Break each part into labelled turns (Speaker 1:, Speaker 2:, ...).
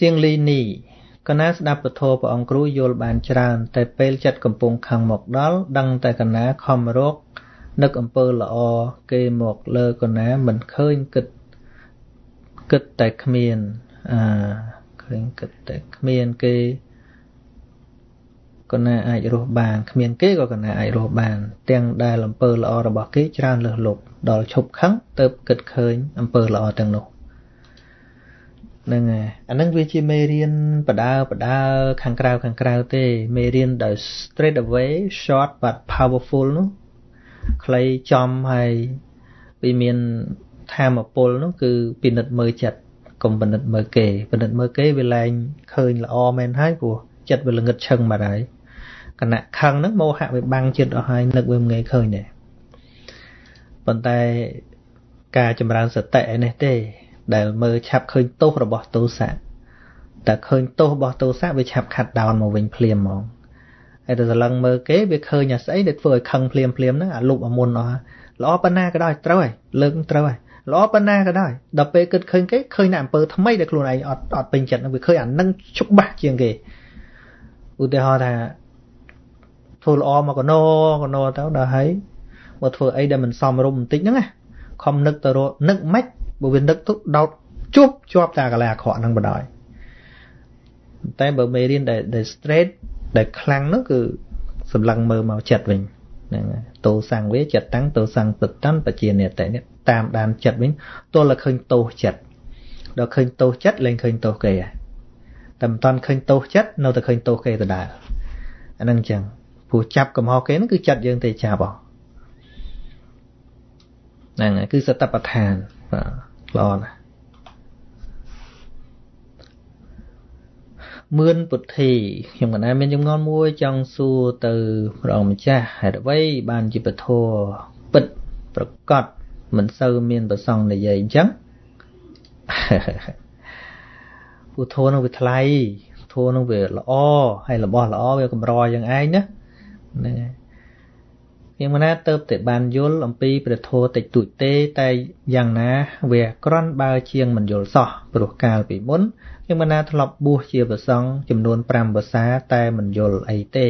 Speaker 1: ជាងលីនីកណាស្ដាប់ពធព្រះអង្គគ្រូយល់បានច្រើន តែពេលចិត្តកំពុងខឹងមកដល់ដឹងតែកណាខំរកនឹកអំពើល្អគេមកលើកណាមិនឃើញគិតគិតតែគ្មានអាឃើញគិតតែគ្មានគេក៏ណាអាចរស់បានគ្មានគេក៏កណាអាចរស់បាន ទាំងដែលអំពើល្អរបស់គេច្រើនលើសលប់ដល់ឈប់ខឹងទៅគិតឃើញអំពើល្អទាំងនោះ ហ្នឹងហើយអាហ្នឹងវាជាមេរៀនបដើបដើខាងក្រៅខាងក្រៅទេមេរៀនដោយ straight away short but powerful នោះខ្លីចំហើយវាមានធម៌ពលនោះគឺពិនិត្យមើលចិត្តកុំពិនិត្យមើលគេពិនិត្យមើលគេវាលែងឃើញល្អមែនហើយព្រោះចិត្តវាល្ងឹតឈឹងបាត់ហើយគណៈខឹងហ្នឹងមោហៈវាបាំងចិត្តអស់ហើយនឹកវាមិនងាយឃើញទេប៉ុន្តែការចម្រើនសតិឯនេះទេ ដែលមើលឆាប់ឃើញទោសរបស់ទោសៈតែឃើញទោសរបស់ទោសៈវាឆាប់ខាត់ដោនមកវិញភ្លាមហ្មងហើយទៅស្រឡឹងមើលគេវាឃើញអាស្អីដែលធ្វើឲ្យខឹងភ្លាមភ្លាមហ្នឹងអាលុបអាមុនអស់ល្អប៉ុណ្ណាក៏ដោយត្រូវហើយលើកត្រូវហើយល្អប៉ុណ្ណាក៏ដោយដល់ពេលគិតឃើញគេឃើញតែអំពើថ្មីដែលខ្លួនឯងអត់អត់ពេញចិត្តហ្នឹងវាឃើញអានឹងច្បាស់ជាងគេឧទាហរណ៍ថាធ្វើល្អមកកណោកណោទៅដល់ហើយមកធ្វើអីដែលមិនសមរម្យបន្តិចហ្នឹងណាខំនឹកទៅរកនឹកមិន បើវានឹកទៅដោតជប់ជាប់តែកន្លែងអាក្រក់ហ្នឹងបដ ாய் តែបើមេរៀនដែល straight ដែលខ្លាំងនោះគឺសម្លឹងមើលមកចិត្តវិញហ្នឹងតោសង្វេចិត្តតាំងតោសង្សតាន់បជានិតនេះតាមដានចិត្តវិញទល់តែឃើញទោសចិត្តដល់ឃើញទោសចិត្តលែងឃើញទោសគេតែមិនតាន់ឃើញទោសចិត្តនៅតែឃើញទោសគេដដែលអាហ្នឹងអញ្ចឹងព្រោះចាប់កំហុសគេហ្នឹងគឺចិត្តយើងទេចាប់ហ៎ហ្នឹងហើយគឺសតបដ្ឋានបាទ ល្អណាស់មឿនពុទ្ធីខ្ញុំកណ្ដាលមានចម្ងល់មួយចង់សួរទៅព្រះអង្គម្ចាស់ហេតុអ្វីបានជាពធពិតប្រកបមិនសូវមានប្រសងនិយាយអញ្ចឹងពុទ្ធនោះវាថ្លៃធัวនោះវាល្អហើយរបស់ល្អវាកម្រយ៉ាងឯងណាហ្នឹងហើយ ខ្ញុំណាទៅតែបានយល់អំពីព្រះធម៌តិចតួចទេតែយ៉ាងណាវាក្រន់បើជាងមិនយល់សោះព្រោះកាលពីមុនខ្ញុំណាធ្លាប់បួសជាប្រសង់ចំនួន5ភាសាតែមិនយល់អីទេ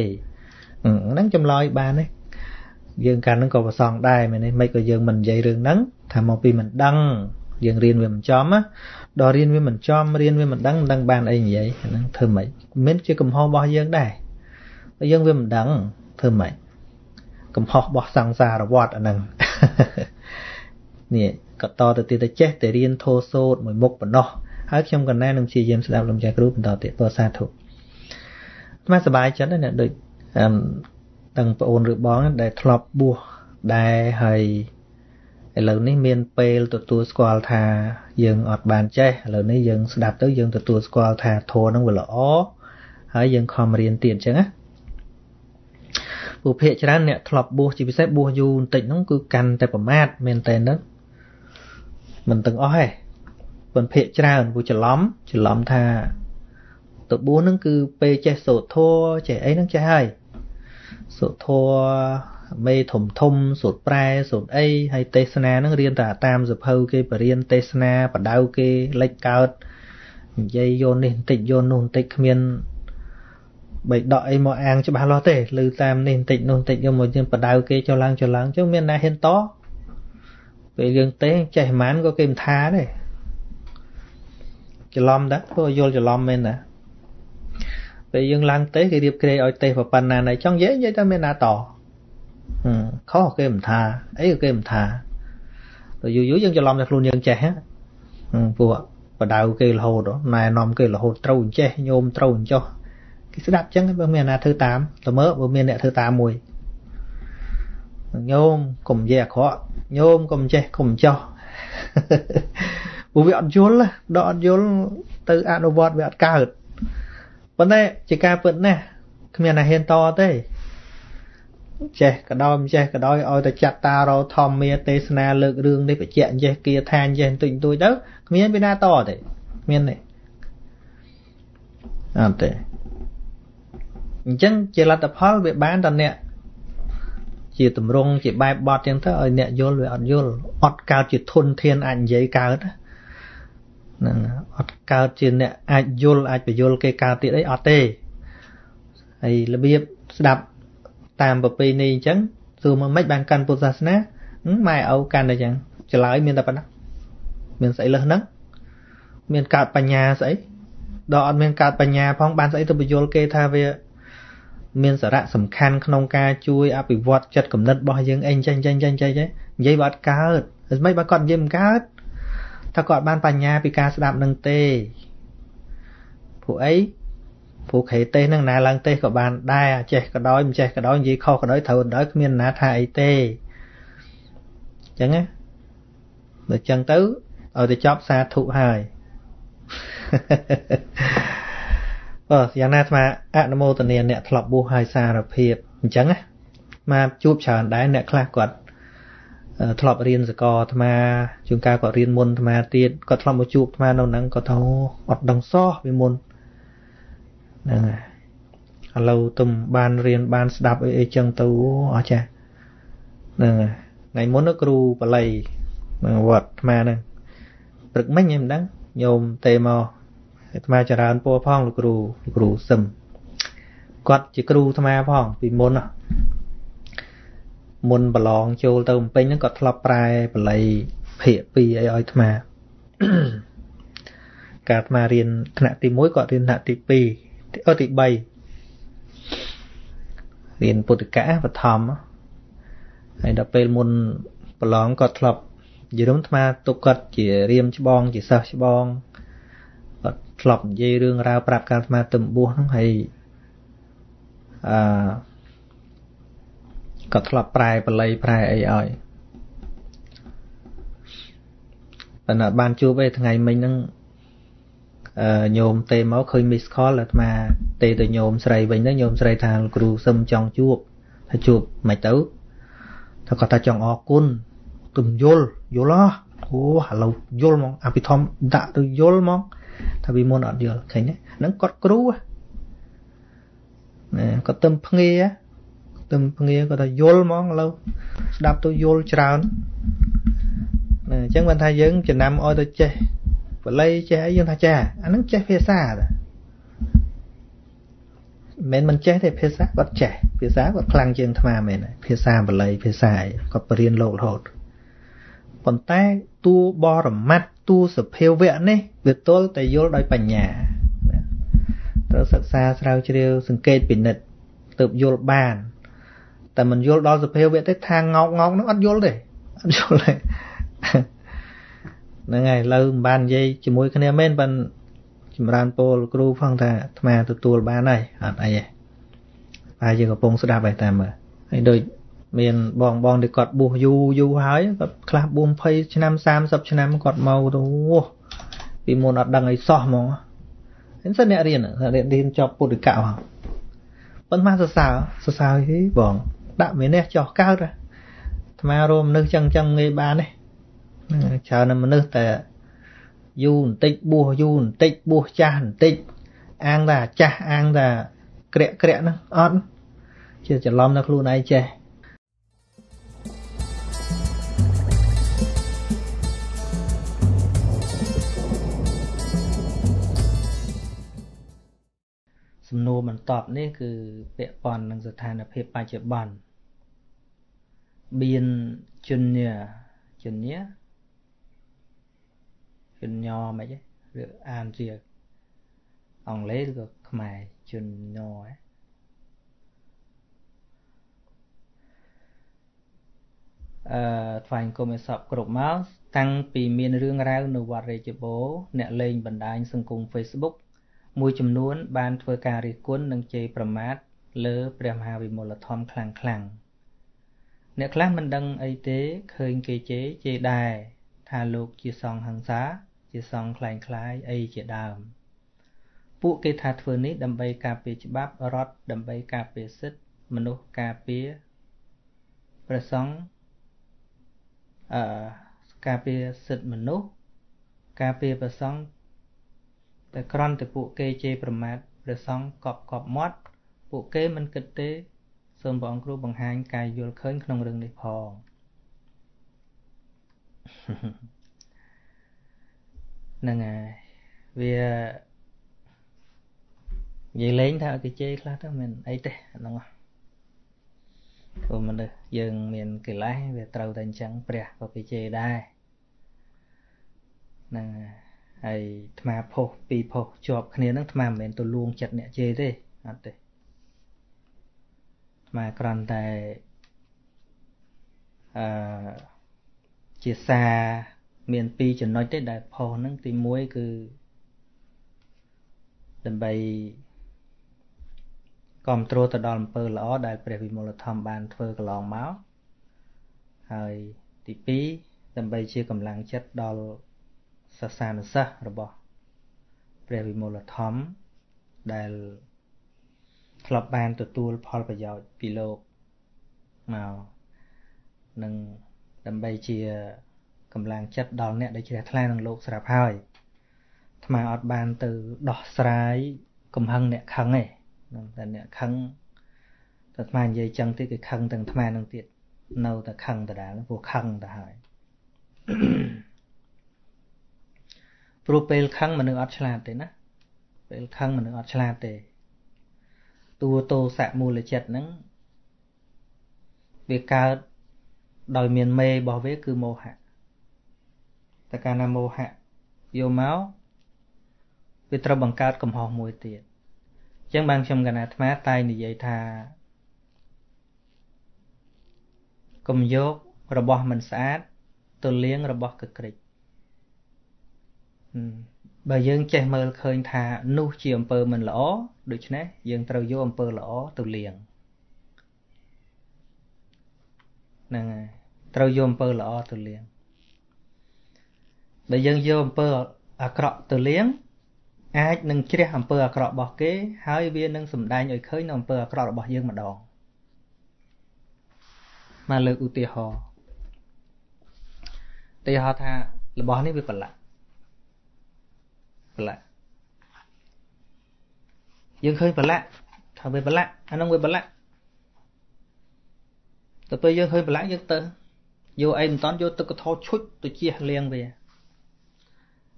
Speaker 1: ហ្នឹងចម្លើយបានទេយើងកាលហ្នឹងក៏ប្រសងដែរមែនទេមិនក៏យើងមិននិយាយរឿងហ្នឹងថាមកពីមិនដឹងយើងរៀនវាមិនចំណាដល់រៀនវាមិនចំរៀនវាមិនដឹងមិនដឹងបានអីនិយាយហ្នឹងធ្វើម៉េចមិនជាកំហុសរបស់យើងដែរបើយើងវាមិនដឹងធ្វើម៉េច កំហុសរបស់សង្សារវត្តអាហ្នឹងនេះក៏តទៅទៀតទៅចេះតែរៀនធោសោតមួយមុខប៉ុណ្ណោះហើយខ្ញុំកណ្ណានឹងព្យាយាមស្ដាប់លោកចាស់គ្រូបន្តទៀតពោសាធុស្មាសប្បាយចិត្តណាដូចអឺទាំងប្អូនឬបងដែលធ្លាប់បួសដែរហើយឥឡូវនេះមានពេលទទួលស្គាល់ថាយើងអត់បានចេះឥឡូវនេះយើងស្ដាប់ទៅយើងទទួលស្គាល់ថាធម៌ហ្នឹងវាល្អហើយយើងខំរៀនទៀតអញ្ចឹងណា ពួកភាកច្រើនអ្នកធ្លាប់បួសជាពិសេសបួសយូរបន្តិចហ្នឹងគឺកាន់តែប្រមាថមែនតើហ្នឹងមិនទាំងអស់ទេប៉ុន្តែភាកច្រើនពួកច្រឡំច្រឡំថាទៅបួសហ្នឹងគឺពេលចេះសូត្រធម៌ចេះអីហ្នឹងចេះហើយសូត្រធម៌មេធំធំសូត្រប្រែសូត្រអីហើយទេសនាហ្នឹងរៀនតែតាមសភៅគេបរៀនទេសនាបដៅគេលេចកើតនិយាយយកនេះបន្តិចយកនោះបន្តិចគ្មាន បីដកអីមកអាងច្បាស់លាស់ទេឮតាមនេះបន្តិចនោះបន្តិចយកមកយើងបដៅគេចុះឡើងចុះឡើងចុះមានណាហ៊ានតពេលយើងទេចេះប្រហែលក៏គេមិនថាទេច្រឡំដែរធ្វើឲ្យយល់ច្រឡំមែនណាពេលយើងឡើងទេគេរៀបក្រេឲ្យទេប៉ុណ្ណាណៃចង់និយាយនិយាយតែមានណាតខុសគេមិនថាអីក៏គេមិនថាទៅយូរយូរយើងច្រឡំតែខ្លួនយើងចេះពួកបដៅគេរហូតណែនាំគេរហូតត្រូវអញ្ចេះញោមត្រូវអញ្ចោះ គេស្ដាប់ចឹងបើមានអ្នកធ្វើតាមតើមើលបើមានអ្នកធ្វើតាមមួយញោមកុំនិយាយអាក្រក់ញោមកុំចេះកុំចោះព្រោះវាអត់យល់ដល់អត់យល់ទៅអនុវត្តវាអត់កើតប៉ុន្តែជាការពិតណាស់គ្មានអាហ៊ានតទេចេះក៏ដោយមិនចេះក៏ដោយឲ្យតែចាត់តារោធម្មាទេសនាលើករឿងនេះបច្ចៈចេះគៀថាចេះទុយទុយទៅគ្មានពីណាតទេគ្មានទេអត់ទេ អញ្ចឹងជាលទ្ធផលវាបានតអ្នកជាតម្រង់ជាបែបបត់ចឹងទៅឲ្យអ្នកយល់វាអត់យល់អត់កើតជាធនធានអាចនិយាយកើតហ្នឹងអត់កើតជាអ្នកអាចយល់អាចបញ្យល់គេកើតទៀតអីអត់ទេហើយរបៀបស្ដាប់តាមប្រពៃណីអញ្ចឹងសួរមកមិនបានកាន់ពុទ្ធសាសនាម៉ែឪកាន់តែអញ្ចឹងចម្លើយមានតែប៉ុណ្ណាមានស្អីលើសហ្នឹងមានកើតបញ្ញាស្អីដល់អត់មានកើតបញ្ញាផងបានស្អីទៅបញ្យល់គេថាវា មានសារៈសំខាន់ក្នុងការជួយអភិវឌ្ឍចិត្តគំនិតរបស់យើងអីចេះចេះចេះចេះនិយាយបើអត់កើតមិនបើគាត់និយាយមិនកើតថាគាត់បានបញ្ញាពីការស្ដាប់នឹងទេពួកអីព្រោះខេទេសនឹងណាឡើងទេសក៏បានដែរចេះក៏ដោយមិនចេះក៏ដោយនិយាយខុសក៏ដោយត្រូវដោយគ្មានណាថាអីទេអញ្ចឹងណាបើអញ្ចឹងទៅឲ្យទៅចប់សាធុហើយ បាទយ៉ាងណាអាត្មាអនុមោទនាអ្នកធ្លាប់បួសហើយសារភាពអញ្ចឹងណាមកជួបច្រើនដែរអ្នកខ្លះគាត់ធ្លាប់រៀនសកលអាត្មាជួនកាលគាត់រៀនមុនអាត្មាទៀតគាត់ធ្លាប់មកជួបអាត្មានៅហ្នឹងគាត់ថាអត់ដឹងសោះពីមុនហ្នឹងហើយឥឡូវទំបានរៀនបានស្ដាប់អីអីចឹងទៅអស់ចាហ្នឹងហើយថ្ងៃមុនគ្រូបល័យនៅវត្តអាត្មាហ្នឹងព្រឹកមិញខ្ញុំមិនដឹងញោមទេមក អាត្មាចរើនពោផងលោកគ្រូលោកគ្រូសឹមគាត់ជាគ្រូអាត្មាផង ពីមុនមុនប្រឡងចូលទៅបំពេញហ្នឹងគាត់ធ្លាប់ប្រែបល័យភាគ2អីឲ្យអាត្មាកាលអាត្មារៀនថ្នាក់ទី1គាត់រៀនថ្នាក់ទី2អឺទី3រៀនពុទ្ធិកៈបឋមហើយដល់ពេលមុនប្រឡងគាត់ធ្លាប់និយាយរំអាត្មាទុកគាត់ជារៀមច្បង ជាសិស្សច្បងគាត់ ធ្លាប់និយាយរឿងរ៉ាវប្រាប់ការអាត្មាទៅបួសហ្នឹងហើយអឺគាត់ធ្លាប់ប្រែបល័យប្រែអីឲ្យប៉ុន្តែបានជួបឯថ្ងៃមិញហ្នឹងអឺញោមទេមកឃើញ miss call អាត្មាទេទៅញោមស្រីវិញទៅញោមស្រីថាគ្រូសឹមចង់ជួបថាជួបមិនទៅថាគាត់ថាចង់អរគុណទំយល់យល់ហ៎អូឥឡូវយល់ហ្មងអភិធម្មដាក់ទៅយល់ហ្មង ថាពីមុនអត់យល់ឃើញទេហ្នឹងគាត់គ្រូណាគាត់ទៅភ្ងាទៅភ្ងាគាត់ថាយល់ហ្មងឥឡូវស្ដាប់ទៅយល់ច្រើនណាអញ្ចឹងបានថាយើងចំណាំឲ្យទៅចេះបល័យចេះអីយើងថាចាអាហ្នឹងចេះភាសាតាមិនមិនចេះទេភាសាគាត់ចេះភាសាគាត់ខ្លាំងជាងអាត្មាមែនភាសាបល័យភាសាអីគាត់បរៀនលោករហូតប៉ុន្តែតួបរមត្ត តួសភាវៈនេះវាទល់តែយល់ដោយបញ្ញាត្រូវសិក្សាស្រាវជ្រាវសង្កេតពិនិត្យទើបយល់បានតែមិនយល់ដល់សភាវៈទេថាងោកងោកនឹងអត់យល់ទេអត់យល់ទេហ្នឹងហើយឥឡូវមិនបាននិយាយជាមួយគ្នាមែនប៉ុន្តែចម្រើនពោលគ្រូផងថាអាត្មាទទួលបានហើយអត់អីទេតែយើងកំពុងស្ដាប់ហើយតាមមើលហើយដូច មានបងបងដែលគាត់បួសយូរយូរហើយគាត់ខ្លះបួស20ឆ្នាំ30ឆ្នាំគាត់មកទៅពីមុនអត់ដឹងអីសោះហ្មងហ្នឹងសិនអ្នករៀនអ្នករៀនចប់ពុទ្ធិកៈហ្នឹងប៉ុន្តែសរសើរសរសើរហីបង ដាក់មាននេះចោះកើតអាត្មារួមមនុស្សចឹងចឹងងាយបានទេច្រើនមនុស្សតែយូរបន្តិចបួសយូរបន្តិចបួសចាស់បន្តិចអាងថាចាស់អាងថាក្រាក់ក្រាក់ហ្នឹងអត់ជាច្រឡំនៅខ្លួនឯងចេះ សំណួរបន្តនេះគឺពាក់ព័ន្ធនឹងស្ថានភាពបច្ចុប្បន្នបៀនជញ្ញាជញ្ញាជញ្ញមិនហ៎ឬអានជាអង់គ្លេសឬក៏ខ្មែរជញ្ញហ៎អឺថ្វាយគុំឲ្យសពគ្រប់មកតាំងពីមានរឿងរ៉ាវនៅវត្តរាជបូរអ្នកលេងបណ្ដាញសង្គម Facebook មួយចំនួនបានធ្វើការរិះគន់និងជេរប្រមាថលើព្រះមហាវិមលធម៌ខ្លាំងខ្លាំងអ្នកខ្លះមិនដឹងអីទេឃើញគេជេរជេរដែរថាលោកជាសង្ឃហង្សាជាសង្ឃคล้ายคล้ายអីជាដើមពួកគេថាធ្វើនេះដើម្បីការពារច្បាប់រដ្ឋដើម្បីការពារសិទ្ធិមនុស្សការពារព្រះសង្ឃអឺការពារសិទ្ធិមនុស្សការពារព្រះសង្ឃ តែក្រន់តែពួកគេជេរប្រមាថព្រះសង្ឃកប់កប់មាត់ពួកគេមិនគិតទេសូមព្រះអង្គគ្រូបង្ហាញការយល់ឃើញក្នុងរឿងនេះផងហ្នឹងហើយវានិយាយលេងថាគេជេរខ្លះទៅមិនអីទេហ្នឹងព្រោះមនុស្សយើងមានកិលេសវាត្រូវតែអញ្ចឹងព្រះក៏គេជេរដែរហ្នឹងហើយ អាត្មាផុសពីរផុសជាប់គ្នាហ្នឹងអាត្មាមិនមែនទៅលួងចិត្តអ្នកជេរទេអត់ទេអាត្មាគ្រាន់តែអឺជាសារមានពីរចំណុចទេដែលផុសហ្នឹងទី1គឺដើម្បីគ្រប់គ្រងទៅដល់អំពើល្អដែលព្រះវិមលធម៌បានធ្វើកន្លងមកហើយទី2ដើម្បីជាកម្លាំងចិត្តដល់ សាសនាសិស្សរបស់ព្រះវិមលធម៌ដែលធ្លាប់បានទទួលផលប្រយោជន៍ពីលោកមកនឹងដើម្បីជាកម្លាំងចិត្តដល់អ្នកដែលជ្រះថ្លានឹងលោកស្រាប់ហើយអាត្មាអត់បានទៅដោះស្រាយកំហឹងអ្នកខឹងទេនឹងតែអ្នកខឹងតែអាត្មានិយាយចឹងទៀតគឺខឹងទាំងអាត្មានឹងទៀតនៅតែខឹងដដែលព្រោះខឹងទៅហើយ ព្រោះពេលខឹងមនុស្សអត់ឆ្លាតទេណាពេលខឹងមនុស្សអត់ឆ្លាតទេតួតោសៈមូលចិត្តហ្នឹងវាកើតដោយមានមេរបស់វាគឺមោហៈតែកាលណាមោហៈយកមកវាត្រូវបង្កើតកំហុសមួយទៀតអញ្ចឹងបានខ្ញុំកណាអាត្មាតែនិយាយថាកុំយករបស់មិនស្អាតទៅលាងរបស់កក្រិច បើយើងចេះមើលឃើញថានោះជាអំពើមិនល្អដូច្នេះយើងត្រូវយកអំពើល្អទៅលាងហ្នឹងហើយត្រូវយកអំពើល្អទៅលាងបើយើងយកអំពើអាក្រក់ទៅលាងអាចនឹងជ្រះអំពើអាក្រក់របស់គេហើយវានឹងសម្ដែងឲ្យឃើញនៅអំពើអាក្រក់របស់យើងម្ដងមកលើកឧទាហរណ៍ឧទាហរណ៍ថារបស់នេះវាប្រឡាក់ ប្រឡាក់យើងឃើញប្រឡាក់ថាវាប្រឡាក់អានោះវាប្រឡាក់ទៅពេលយើងឃើញប្រឡាក់យើងទៅយកអីមិនតន់យកទឹកកថោឈុចទៅជះលាងវា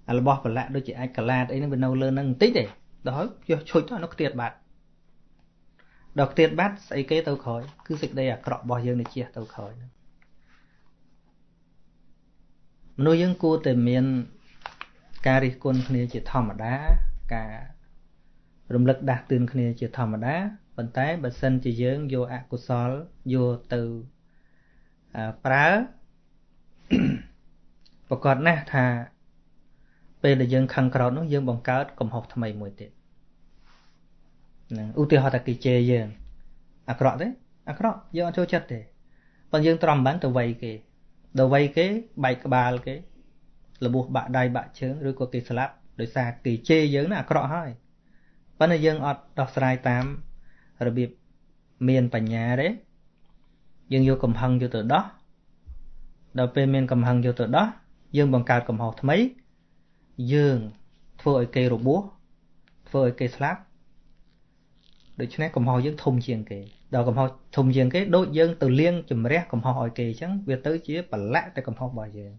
Speaker 1: អារបស់ប្រឡាក់ដូចជាអាចកឡាតអីហ្នឹងវានៅលើហ្នឹងបន្តិចទេដល់ហើយយកឈុចទៅនៅខ្ទាតបាត់ដល់ខ្ទាតបាត់ស្អីគេទៅក្រោយគឺសេចក្តីអាក្រក់របស់យើងនេះជះទៅក្រោយហ្នឹងមនុស្សយើងគួរតែមាន ការរិះគន់គ្នាជាធម្មតា ការរំលឹកដាស់តឿនគ្នាជាធម្មតាប៉ុន្តែបើសិនជាយើងយកអកុសលយកទៅប្រើប្រកាសណាស់ថាពេលដែលយើងខឹងក្រោតនោះយើងបង្កើតកំហុសថ្មីមួយទៀតហ្នឹងឧទាហរណ៍ថាគេជេរយើងអាក្រក់ទេអាក្រក់យើងអត់ចូលចិត្តទេប៉ុន្តែយើងត្រំបានទៅវាយគេដល់វាយគេបែកក្បាលគេ របួសបាក់ដៃបាក់ជើងឬក៏គេស្លាប់ដោយសារគេជេរយើងណាអាក្រក់ហើយប៉ុន្តែយើងអត់ដោះស្រាយតាមរបៀបមានបញ្ញាទេយើងយកកំហឹងយកទៅដោះដល់ពេលមានកំហឹងយកទៅដោះយើងបង្កើតកំហុសថ្មី យើងធ្វើឲ្យគេរបួសធ្វើឲ្យគេស្លាប់ដូច្នេះកំហុសយើងធំជាងគេដល់កំហុសធំជាងគេដូចយើងទៅលៀងជំរះកំហុសឲ្យគេអញ្ចឹងវាទៅជាប្រឡាក់តែកំហុសរបស់យើង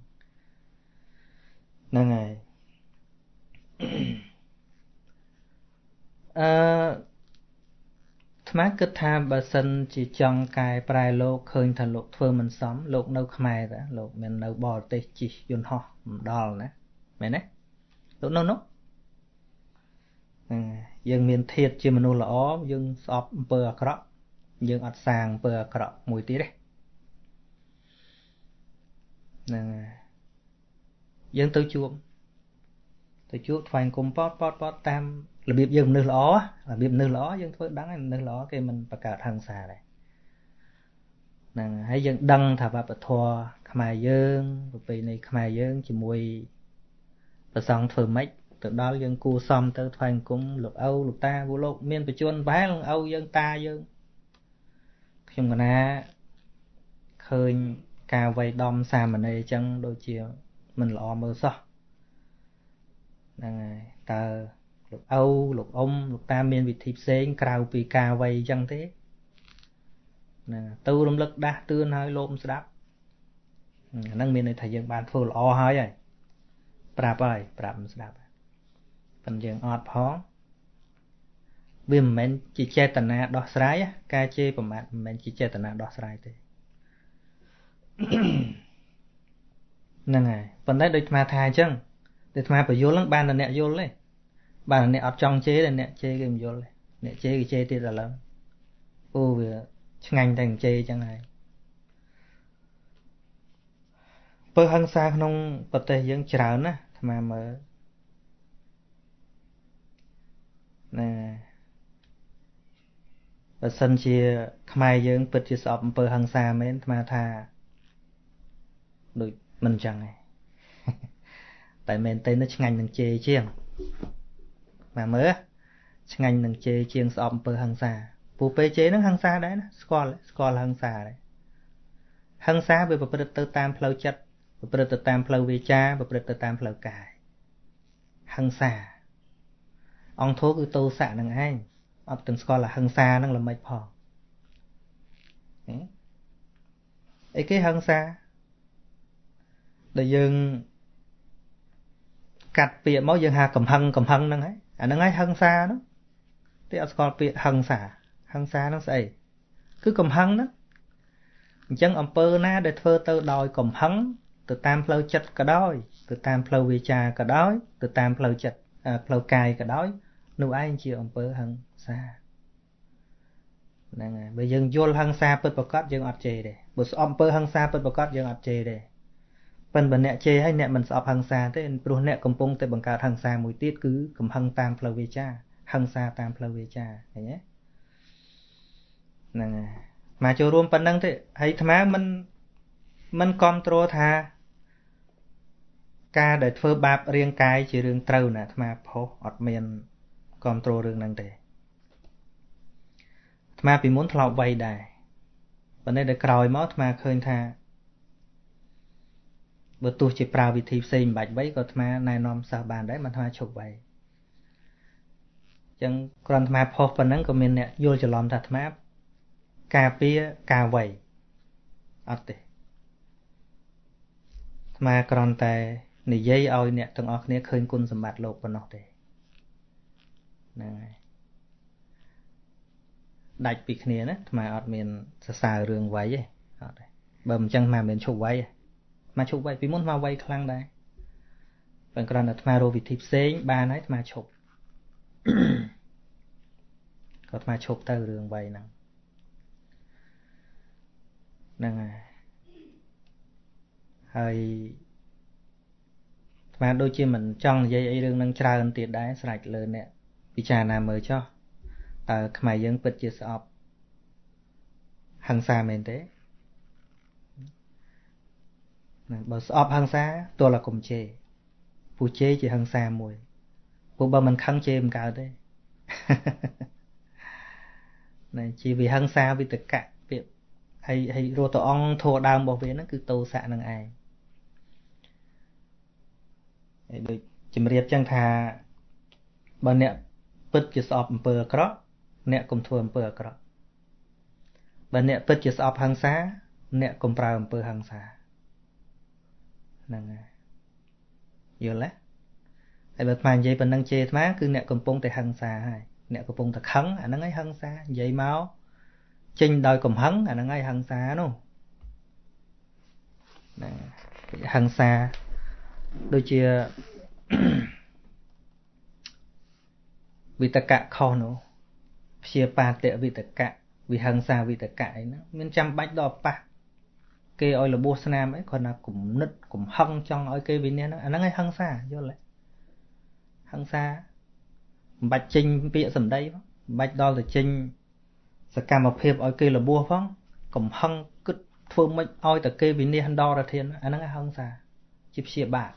Speaker 1: ហ្នឹងហើយអឺថ្មគិតថាបើសិនជាចង់កែប្រែលោកឃើញថាលោកធ្វើមិនសមលោកនៅខ្មែរតាលោកមិននៅបរទេសជិះយន្តហោះមិនដល់ណាមែនទេលោកនៅនោះយើងមានធាតជាមនុស្សល្អយើងស្អប់អំពើអាក្រក់យើងអត់សាងអំពើអាក្រក់មួយទៀតទេហ្នឹងយើ ងទៅជួបទៅជួបថ្វាយគុំប៉តប៉តប៉តតាមរបៀបយើងមនុស្សល្អរបៀបមនុស្សល្អយើងធ្វើដឹងហើយមនុស្សល្អគេមិនបង្កើតហិង្សាដែរហ្នឹងហើយយើងដឹងថាវប្បធម៌ខ្មែរយើងប្រពៃណីខ្មែរយើងជាមួយប្រសងធ្វើម៉េចទៅដល់យើងគួសមទៅថ្វាយអង្គមលោកឪលោកតាគូលោកមានបច្ចុប្បន្នបែលឪយើងតាយើងខ្ញុំកណាឃើញការវ័យដំសាមណេរអញ្ចឹងដូចជា មិនល្អមើលសោះហ្នឹងហើយតើលោកឪលោកអ៊ំលោកតាមានវិធីផ្សេងក្រៅពីការវ័យអញ្ចឹងទេហ្នឹងទៅរំលឹកដាស់តឿនឲ្យលោកស្ដាប់អាហ្នឹងមានន័យថាយើងបានធ្វើល្អហើយហើយប្រាប់ហើយប្រាប់មិនស្ដាប់ប៉ុន្តែយើងអត់ផងវាមិនមែនជាចេតនាដោះស្រាយការជេរប្រមាថមិនមែនជាចេតនាដោះស្រាយទេ ហ្នឹងហើយប៉ុន្តែដូចអាត្មាថាអញ្ចឹងដូចអាត្មាបញ្យល់ហ្នឹងបានតែអ្នកយល់ទេបានតែអ្នកអត់ចង់ជេរតែអ្នកជេរគេមិនយល់ទេអ្នកជេរគេជេរទៀតឥឡូវអូវាឆ្ងាញ់តែជេរអញ្ចឹងហើយពើហឹង្សាក្នុងប្រទេសយើងច្រើនណាស់អាត្មាមើលណាបើសិនជា ខ្មែរយើង ពិតជាស្អប់អំពើហិង្សាមែនអាត្មាថាដូច មិនចឹងទេតែមែនទេនោះឆ្ងាញ់នឹងជេរជាងមកមើលឆ្ងាញ់នឹងជេរជាងស្អប់អំពើហិង្សាពូពេលជេរនឹងហិង្សាដែរណាស្គាល់ស្គាល់ហិង្សាដែរហិង្សាវាប្រព្រឹត្តទៅតាមផ្លូវចិត្តប្រព្រឹត្តទៅតាមផ្លូវវាចាប្រព្រឹត្តទៅតាមផ្លូវកាយហិង្សាអង្គធោគឺតោសៈនឹងឯងអត់ទាំងស្គាល់ហិង្សានឹងល្មិចផងអីគេហិង្សា ដែលយើងកាត់ពាក្យមកយើងហៅកំហឹងកំហឹងហ្នឹងហើយអាហ្នឹងហើយហិង្សាហ្នឹងទេអត់ស្គាល់ពាក្យហិង្សាហិង្សាហ្នឹងស្អីគឺកំហឹងហ្នឹងអញ្ចឹងអំពើណាដែលធ្វើទៅដោយកំហឹងទៅតាមផ្លូវចិត្តក៏ដោយទៅតាមផ្លូវវាចាក៏ដោយទៅតាមផ្លូវចិត្តផ្លូវកាយក៏ដោយនោះឯងជាអំពើហិង្សាហ្នឹងហើយបើយើងយល់ហិង្សាពិតប្រកបយើងអត់ជេរទេបើស្អប់អំពើហិង្សាពិតប្រកបយើងអត់ជេរទេ ប៉ិនបើអ្នកជេរហើយអ្នកមិនស្អប់ហិង្សាទេព្រោះអ្នកកំពុងតែបង្កើតហិង្សាមួយទៀតគឺកំហឹងតាមផ្លូវវាចាហិង្សាតាមផ្លូវវាចាឃើញទេហ្នឹងហើយមកចូលរួមប៉ុណ្្នឹងទេហើយអាត្មាមិនមិនគ្រប់គ្រងថាការដែលធ្វើបាបរាងកាយជារឿងត្រូវណាអាត្មាផុសអត់មានគ្រប់គ្រងរឿងហ្នឹងទេអាត្មាពីមុនធ្លាប់វ័យដែរប៉ុន្តែដល់ក្រោយមកអាត្មាឃើញថា បើទោះជាប្រើវិធីផ្សេងមិនបាច់វ័យក៏អាត្មាណែនាំសិស្សបានដែរមិនថាឈប់វ័យអញ្ចឹងគ្រាន់អាត្មាផុសប៉ុណ្ណឹងក៏មានអ្នកយល់ច្រឡំថាអាត្មាការពារការវ័យអត់ទេអាត្មាគ្រាន់តែនិយាយឲ្យអ្នកទាំងអស់គ្នាឃើញគុណសម្បត្តិលោកប៉ុណ្ណោះទេហ្នឹងហើយដាច់ពីគ្នាណាអាត្មាអត់មានសរសើររឿងវ័យទេអត់ទេបើមិនចឹងអាត្មាមិនឈប់វ័យទេ មកឈប់វ័យពីមុនមកវ័យខ្លាំងដែរបើគ្រាន់តែអាត្មារកវិធីផ្សេងបានហើយអាត្មាឈប់ក៏អាត្មាឈប់ទៅរឿងវ័យហ្នឹងហ្នឹងហើយហើយអាត្មាដូចជាមិនចង់និយាយអីរឿងហ្នឹងច្រើនទៀតដែរស្រេចលើអ្នកពិចារណាមើលចុះតើខ្មែរយើងពិតជាស្អប់ហង្សាមែនទេ ណាបើស្អប់ហង្សាទល់តែកុំជេរពូជេរជាហង្សាមួយពួកបើមិនខឹងជេរមិនកើតទេណាជាវិហង្សាវិតកៈពាក្យហើយហើយរស់តអង្គធัวដើមរបស់វាហ្នឹងគឺតោសៈនឹងឯងហើយដូចជំរាបចឹងថាបើអ្នកពិតជាស្អប់អំពើអាក្រក់អ្នកកុំធ្វើអំពើអាក្រក់បើអ្នកពិតជាស្អប់ហង្សា អ្នកកុំប្រើអំពើហង្សា ហ្នឹងហើយយល់ទេហើយបើអាត្មានិយាយប៉ុណ្ណឹងជេរអាត្មាគឺអ្នកកំពុងតែហឹង្សាហើយអ្នកកំពុងតែខឹងអាហ្នឹងហើយហឹង្សានិយាយមកចេញដោយកំហឹងអាហ្នឹងហើយហឹង្សានោះហ្នឹងហឹង្សាដូចជាវិតកៈខុសនោះព្យាបាទវិតកៈវិហិង្សាវិតកៈអីហ្នឹងមានចាំបាច់ដល់ប៉ះ គេឲ្យរបួសស្នាមអីគ្រាន់តែគំនិតកំហឹងចង់ឲ្យគេវិនិច្ឆ័យហ្នឹងអាហ្នឹងឯងហិង្សាយល់ទេហិង្សាមិនបាច់ចេញពាក្យសម្ដីផងមិនបាច់ដល់ទៅចេញសកម្មភាពឲ្យគេរបួសផងកំហឹងគិតធ្វើម៉េចឲ្យតែគេវិនិច្ឆ័យដល់រធានអាហ្នឹងឯងហិង្សាជាព្យាបាទ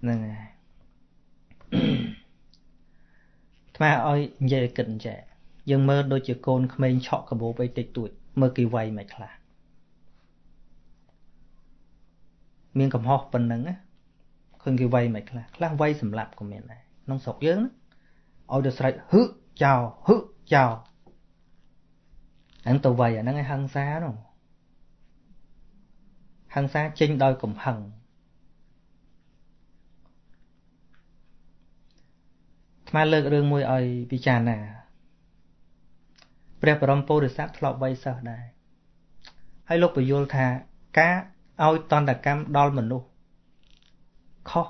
Speaker 1: ហ្នឹងហើយថ្មឲ្យនិយាយឲ្យគិតអញ្ចឹងយើងមើលដូចជាកូនក្មេងឆក់កបោបអីតិចតួច មើលគេវាយមិនខ្លះមានកំហុសប៉ុណ្ណឹងណាឃើញគេវាយមិនខ្លះខ្លះវាយសម្លាប់ក៏មានដែរក្នុងស្រុកយើងណាឲ្យទៅស្រេចហឹចោលហឹចោលអញ្ទៅវាយអាហ្នឹងឯងហឹង្សានោះហហិង្សាចេញដោយកំហឹងថ្មលើករឿងមួយឲ្យពិចារណា ព្រះបរមពុរិស័ទធ្លាប់វ័យសិស្សដែរហើយលោកបញ្យល់ថាការឲ្យតន្តកម្មដល់មនុស្សខុស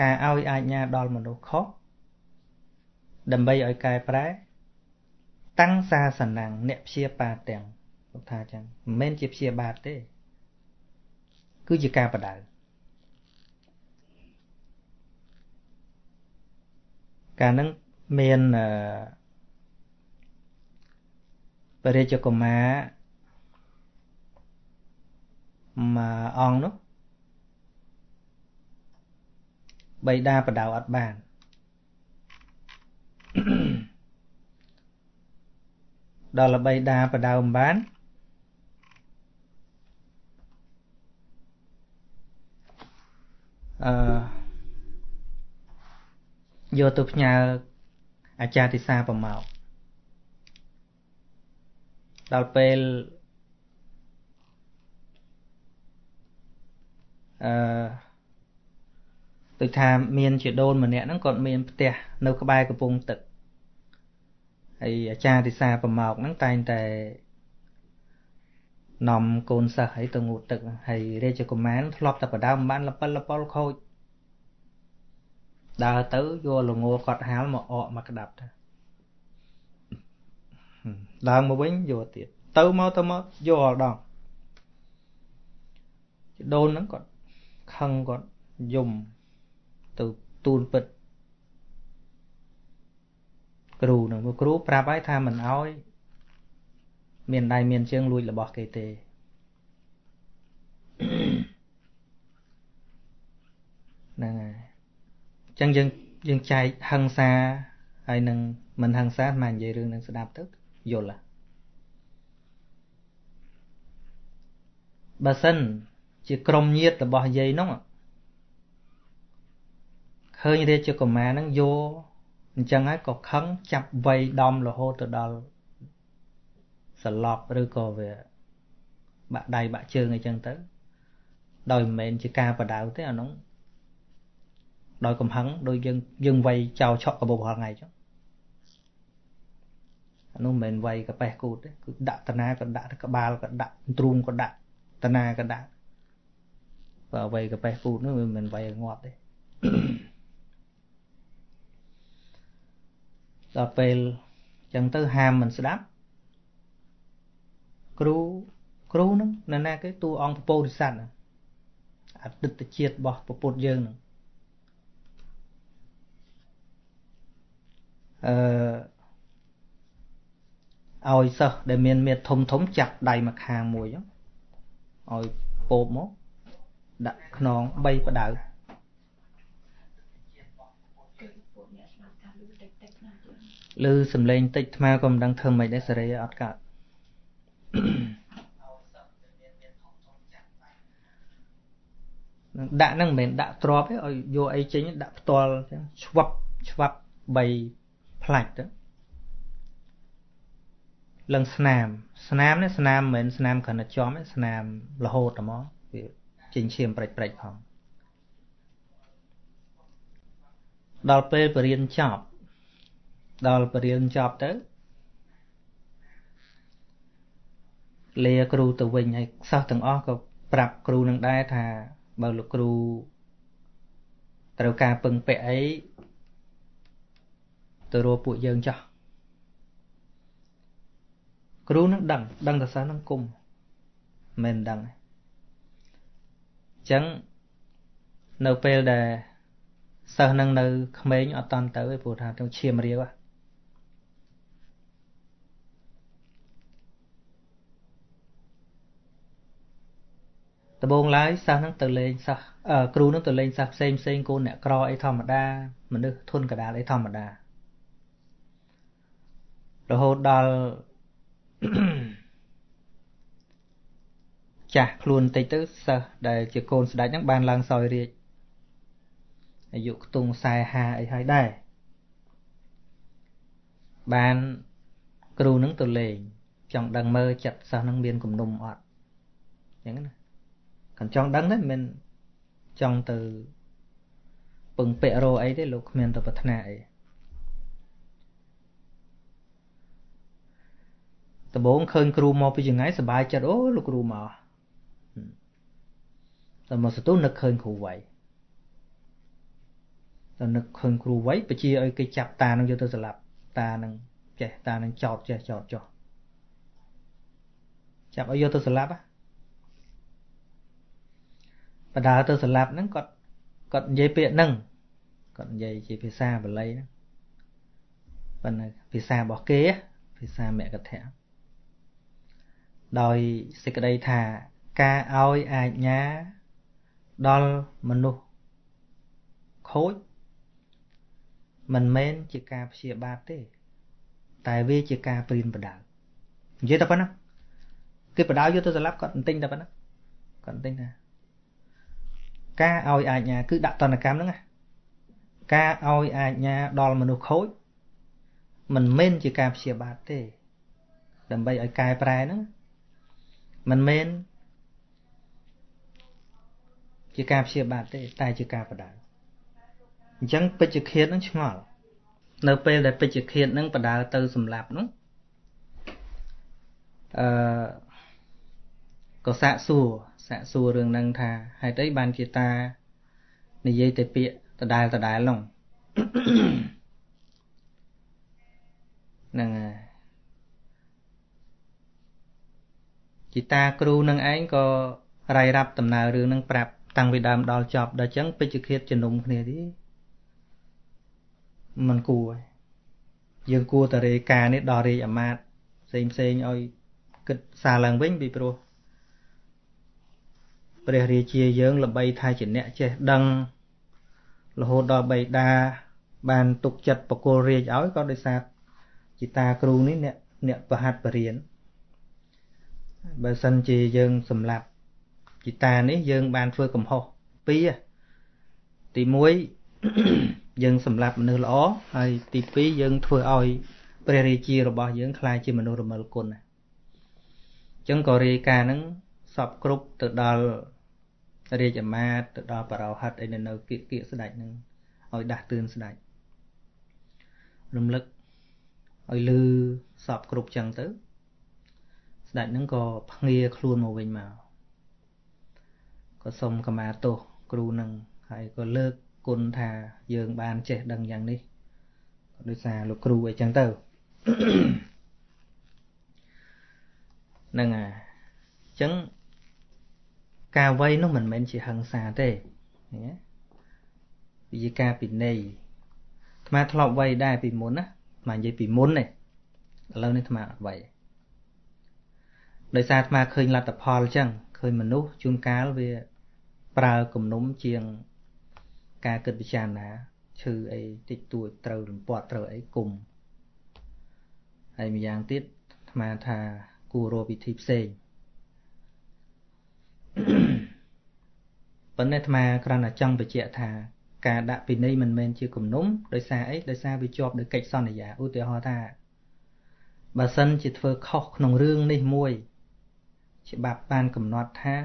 Speaker 1: ការឲ្យអាជ្ញាដល់មនុស្សខុសដើម្បីឲ្យកែប្រែ តាំងសាសនាអ្នកព្យាបាទទាំងលោកថាចឹងមិនមែនជាព្យាបាទទេ គឺជាការបដៅកាលហ្នឹងមានអឺ បរិជ្ជកុមារមួយអង្គនោះបៃតាបដៅអត់បានដល់ល្បីដាបដៅមិនបានអឺយកទៅផ្ញើអាចារ្យទិសាប្រមក ដល់ពេលអឺដូចថាមានជាដូនម្នាក់ហ្នឹងគាត់មានផ្ទះនៅក្បែរកំពង់ទឹកហើយអាចារ្យទិសាប្រមកហ្នឹងតែងតែនាំកូនសិស្សឲ្យទៅងូតទឹកហើយរាជកុមារធ្លាប់តែបដើមបានលពិលលពលខូចដើរទៅយកលងលគាត់ហាលមកអកមកក្តាប់ទៅ ឡើងមកវិញយកទៀតទៅមកទៅមកយកអល់ដងដូនហ្នឹងគាត់ខឹងគាត់យំទៅទូនពិតគ្រូនឹងគ្រូប្រាប់ហើយថាមិនអោយមានដៃមានជើងលួចរបស់គេទេហ្នឹងហើយអញ្ចឹងយើងយើងចែកហឹង្សាហើយនឹងមិនហឹង្សាមកនិយាយរឿងនឹងស្ដាប់ទៅ យល់បើសិន ជាក្រុមញាតរបស់យាយនោះឃើញរាជកុមារហ្នឹងយកអញ្ចឹងហើយក៏ខឹងចាប់វៃដំរហូតទៅដល់សន្លប់ឬក៏វាបាក់ដៃបាក់ជើងអីចឹងទៅ ដោយមិនមែនជាការបដៅទេអានោះដោយកំហឹងដោយយើងយើងវៃចោលឆក់កបោរាល់ថ្ងៃចឹងអា នោះមិនមែនវៃកប៉េះគូតទេគឺដាក់តាណាក៏ដាក់ក្បាលក៏ដាក់ទ្រូងក៏ដាក់តាណាក៏ដាក់បើវៃកប៉េះគូតនោះមិនមែនវៃងាប់ទេដល់ពេលចឹងទៅហាមមិនស្ដាប់គ្រូគ្រូហ្នឹងនៅណាគេតួអង្គពពោធិសត្វអតីតជាតិរបស់ពុទ្ធយើងហ្នឹងអឺ ឲ្យសិស្សដែលមានមាឌធំធំចាប់ដៃមកខាងមួយឲ្យពោបមកដាក់ខ្នង3បដៅឬសំឡេងតិចថ្មក៏មិនដឹងធ្វើម៉េចដែរសេរីអត់កើតដាក់ហ្នឹងមិនមែនដាក់ទ្របទេឲ្យយកអីចេញដាក់ផ្ទាល់ចឹងឆ្វាប់ឆ្វាប់3ផ្លាច់ទៅ លឹងស្នាម ស្នាមនេះស្នាមមិនមែនស្នាមគ្រាន់តែចំទេស្នាមរហូតហ្មងវាចេញឈាមព្រិចព្រិចផងដល់ពេលបរៀនចប់ដល់បរៀនចប់ទៅលាគ្រូទៅវិញហើយសិស្សទាំងអស់ក៏ប្រាប់គ្រូនឹងដែរថាបើលោកគ្រូត្រូវការពឹងពាក់អីទៅរកពួកយើងចោះ គ្រូនឹងដឹងដឹងតែសិស្សនឹងគុំមិនដឹងអញ្ចឹងនៅពេលដែលសិស្សនឹងនៅក្មេងអត់តន់ទៅទេព្រោះថាទៅឈាមរាវហ្នឹងដំបូងឡើយសិស្សហ្នឹងទៅលេងសិស្សគ្រូហ្នឹងទៅលេងសិស្សផ្សេងផ្សេងកូនអ្នកក្រអីធម្មតាមនុស្សធន់កដាលអីធម្មតារហូតដល់ ចាស់ខ្លួនបន្តិចទៅសិស្សដែលជាកូនស្ដេចហ្នឹងបានឡើងសោយរាជអាយុខ្ទង់40អីហើយដែរបានគ្រូនឹងទៅលេងចង់ដឹងមើលចិត្តសិស្សនឹងមានគំនុំអត់អញ្ចឹងណាកាន់ចង់ដឹងទេមិនមែនចង់ទៅពឹងពាក់រអីទេលោកគ្មានទៅប្រាថ្នាអី ដំបូងឃើញគ្រូមកពីចង្ងាយសប្បាយចិត្តអូលោកគ្រូមកតែមកសតុនឹកឃើញគ្រូវៃតែនឹកឃើញគ្រូវៃបជាឲ្យគេចាប់តានឹងយកទៅស្លាប់តានឹងចេះតានឹងចោតចេះចោតចោះចាប់ឲ្យយកទៅស្លាប់បដើទៅស្លាប់ហ្នឹងគាត់គាត់និយាយពាក្យហ្នឹងគាត់និយាយជាភាសាបាលីហ្នឹងប៉ុន្តែភាសារបស់គេភាសាមគ្គធៈ ដោយសេចក្តីថាការឲ្យអាជ្ញាដល់មនុស្សខូចមិនមែនជាការព្យាបាទទេ តែវាជាការព្រៀនបដានិយាយតែប៉ុណ្ណាគេបដៅយកទៅសម្លាប់គាត់ទិញតែប៉ុណ្ណាគាត់ទិញថាការឲ្យអាជ្ញាគឺដាក់តនកម្មហ្នឹងណាការឲ្យអាជ្ញាដល់មនុស្សខូចមិនមែនជាការព្យាបាទទេ ដើម្បីឲ្យកែប្រែហ្នឹង មិនមែនជាការព្យាបាទទេ តែជាការបដៅអញ្ចឹងពេជ្ជឃាតនឹងឆ្ងល់នៅពេលដែលពេជ្ជឃាតនឹងបដៅទៅសម្លាប់នោះអឺក៏សាកសួរសាកសួររឿងហ្នឹងថាហេតុអីបានជាតានិយាយតែពាក្យដដែលដដែលនោះហ្នឹងហើយ ជីតាគ្រូនឹងឯងក៏រាយរាប់ដំណើររឿងនឹងប្រាប់តាំងពីដើមដល់ចប់ដល់អញ្ចឹងពេជ្ជឃាតជំនុំគ្នាទេมันគួរយើងគួរតែរាយការណ៍នេះដល់រាជអាមាត្យផ្សេងផ្សេងឲ្យគិតសារឡើងវិញពីព្រោះព្រះរាជាយើងល្បីថាជាអ្នកចេះដឹងរហូតដល់បៃតាបានទុកចិត្តបកគលរាជឲ្យក៏ដោយសារជីតាគ្រូនេះអ្នកអ្នកប្រហាត់បរៀន បើសិនជាយើងសម្លាប់ជីតានេះយើងបានធ្វើកំហុសពីរទី1យើងសម្លាប់មនុស្សល្អហើយទី2យើងធ្វើឲ្យព្រះរាជារបស់យើងខ្លាចជាមនុស្សរមិលគុណណាអញ្ចឹងក៏រាយការណ៍ហ្នឹងសពគ្រប់ទៅដល់រាជអាមាត្យទៅដល់បរោហិតអីនៅនៅគៀកគៀកស្ដេចនឹងឲ្យដាស់តឿនស្ដេចរំលឹកឲ្យលឺសពគ្រប់ចឹងទៅ ស្ដេចនឹងក៏ភ្ងាខ្លួនមកវិញមកក៏សុំខមាទោសគ្រូនឹងហើយក៏លើកគុណថាយើងបានចេះដឹងយ៉ាងនេះក៏ដោយសារលោកគ្រូអីចឹងទៅហ្នឹងហើយអញ្ចឹងការវ័យនោះមិនមែនជាហិង្សាទេណាវាជាការពិន័យអាត្មាធ្លាប់វ័យដែរពីមុនណាអាត្មានិយាយពីមុននេះឥឡូវនេះអាត្មាអត់វ័យ ដោយសារអាត្មាឃើញលទ្ធផលអញ្ចឹងឃើញមនុស្សជួនកាលវាប្រើគំនុំជាងការគិតពិចារណាឈឺអីតិចតួចត្រូវរំពាត់ត្រូវអីគុំហើយម្យ៉ាងទៀតអាត្មាថាគួររកវិធីផ្សេងប៉ុន្តែអាត្មាគ្រាន់តែចង់បញ្ជាក់ថាការដាក់ពិន័យមិនមែនជាគំនុំដោយសារអីដោយសារវាជាប់ដោយកិច្ចសន្យាឧទាហរណ៍ថាបើសិនជាធ្វើខុសក្នុងរឿងនេះមួយ ច្បាប់បានកំណត់ថា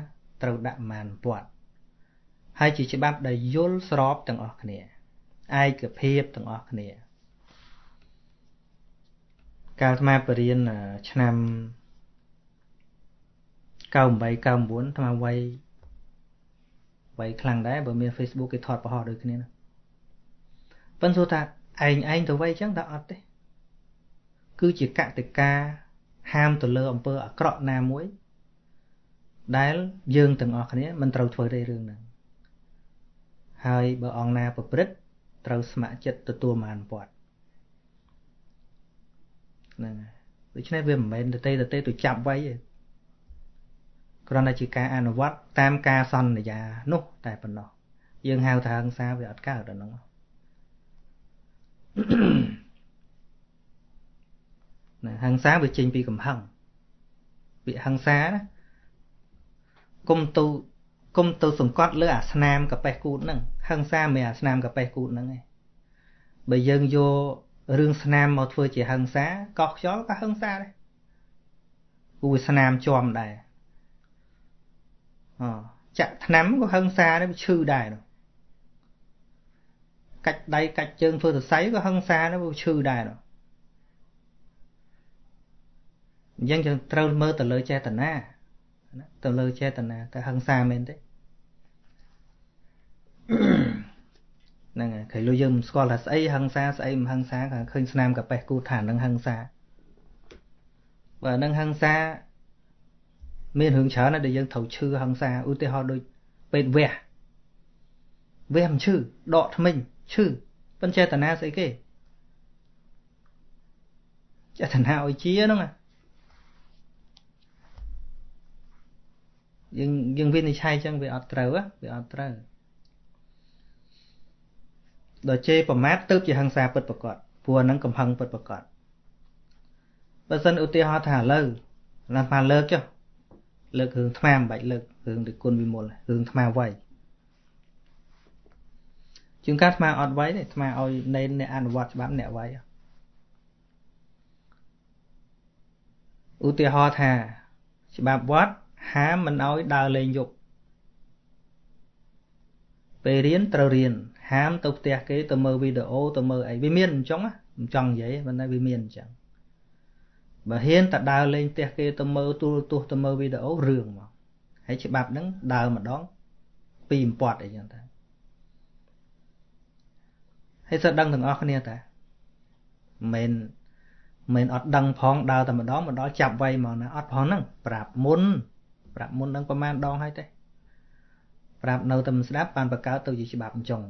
Speaker 1: ត្រូវដាក់ម៉ានពាត់ហើយជាច្បាប់ដែលយល់ស្របទាំងអស់គ្នាឯកភាពទាំងអស់គ្នា កាលអាត្មាបរៀនឆ្នាំ98 99ថ្មវ័យវ័យខ្លាំងដែរបើមាន Facebook គេថតប្រហោះដូចគ្នាណាប៉ុន្តែសួរថាឯងឯងទៅវ័យចឹងដល់អត់ទេគឺជាកតិកាហាមទៅលើអំពើអាក្រក់ណាមួយ ដែលយើងទាំងអស់គ្នាមិនត្រូវធ្វើទេរឿងហ្នឹងហើយបើអង្គណាប្រព្រឹត្តត្រូវស្ម័គ្រចិត្តទទួលបានពាត់ហ្នឹងហើយដូច្នេះវាមិនមែនទៅទេទៅទេទៅចាប់ໄວទេគ្រាន់តែជាការអនុវត្តតាមការសន្យានោះតែប៉ុណ្ណោះយើងហៅថាហិង្សាវាអត់កើតដល់នោះណាហិង្សាវាចេញពីកំហឹងពាក្យហិង្សាណា គុំទៅគុំទៅសង្កត់លើអាស្នាមកប៉េះគូតហ្នឹងហិង្សាមិនអាស្នាមកប៉េះគូតហ្នឹងទេបើយើងយករឿងស្នាមមកធ្វើជាហិង្សាកោះខ្យល់ក៏ហិង្សាដែរគូស្នាមជាប់ដែរអចាក់ថ្នាំក៏ហឹងសាដែរវាឈឺដែរនោះកាច់ដៃកាច់ជើងធ្វើសរសៃក៏ហឹងសាដែរវាឈឺដែរនោះអញ្ចឹងយើងត្រូវមើលទៅលើចេតនា ទៅលើចេតនាតែហឹងសាមែនទេហ្នឹងហើយគេលុយយើងមិនស្គាល់ថាស្អីហឹងសាស្អីមិនហឹងសាក៏ឃើញស្នាមកាប៉េះគូឋាននឹងហឹងសាបើនឹងហឹងសាមានរឿងច្រើនណាស់ដែលយើងត្រូវឈឺហឹងសាឧទាហរណ៍ដូចពេទ្យវះវះមិនឈឺដកថ្មិញឈឺប៉ុន្តែចេតនាស្អីគេចេតនាឲ្យជាហ្នឹង យើងយើងវិនិច្ឆ័យចឹងវាអត់ត្រូវវាអត់ត្រូវដល់ជេរប្រមាថទៅជាហិង្សាពិតប្រកបព្រោះហ្នឹងកំហឹងពិតប្រកបបើសិនឧទាហរណ៍ថាឥឡូវណាស់ប៉ាលើកចុះលើករឿងថ្មមិនបាច់លើករឿងទីគុណវិមលរឿងថ្មវាយជាងការថ្មអត់វាយទេថ្មឲ្យនៃអ្នកអនុវត្តច្បាប់អ្នកវាយឧទាហរណ៍ថាច្បាប់វត្ត ហាមមិនឲ្យដើរលេងយប់ពេលរៀនត្រូវរៀនហាមទៅផ្ទះគេទៅមើលវីដេអូទៅមើលអីវាមានអញ្ចឹងមិនចង់និយាយប៉ុន្តែវាមានអញ្ចឹងបើហ៊ានតែដើរលេងផ្ទះគេទៅមើលទូរទស្សន៍ទៅមើលវីដេអូរឿងមកហើយច្បាប់ហ្នឹងដើរម្ដងពីបំពត់អីចឹងតាហើយសិតដឹងទាំងអស់គ្នាតាមិនមិនអត់ដឹងផងដើរតែម្ដងមកដល់ចាប់វៃមកណាអត់ផងហ្នឹងប្រាប់មុន ប្រាប់មុននឹងប្រហែលដងហើយទេប្រាប់នៅតែមិនស្ដាប់បានបកកើតទៅជាច្បាប់អញ្ចឹង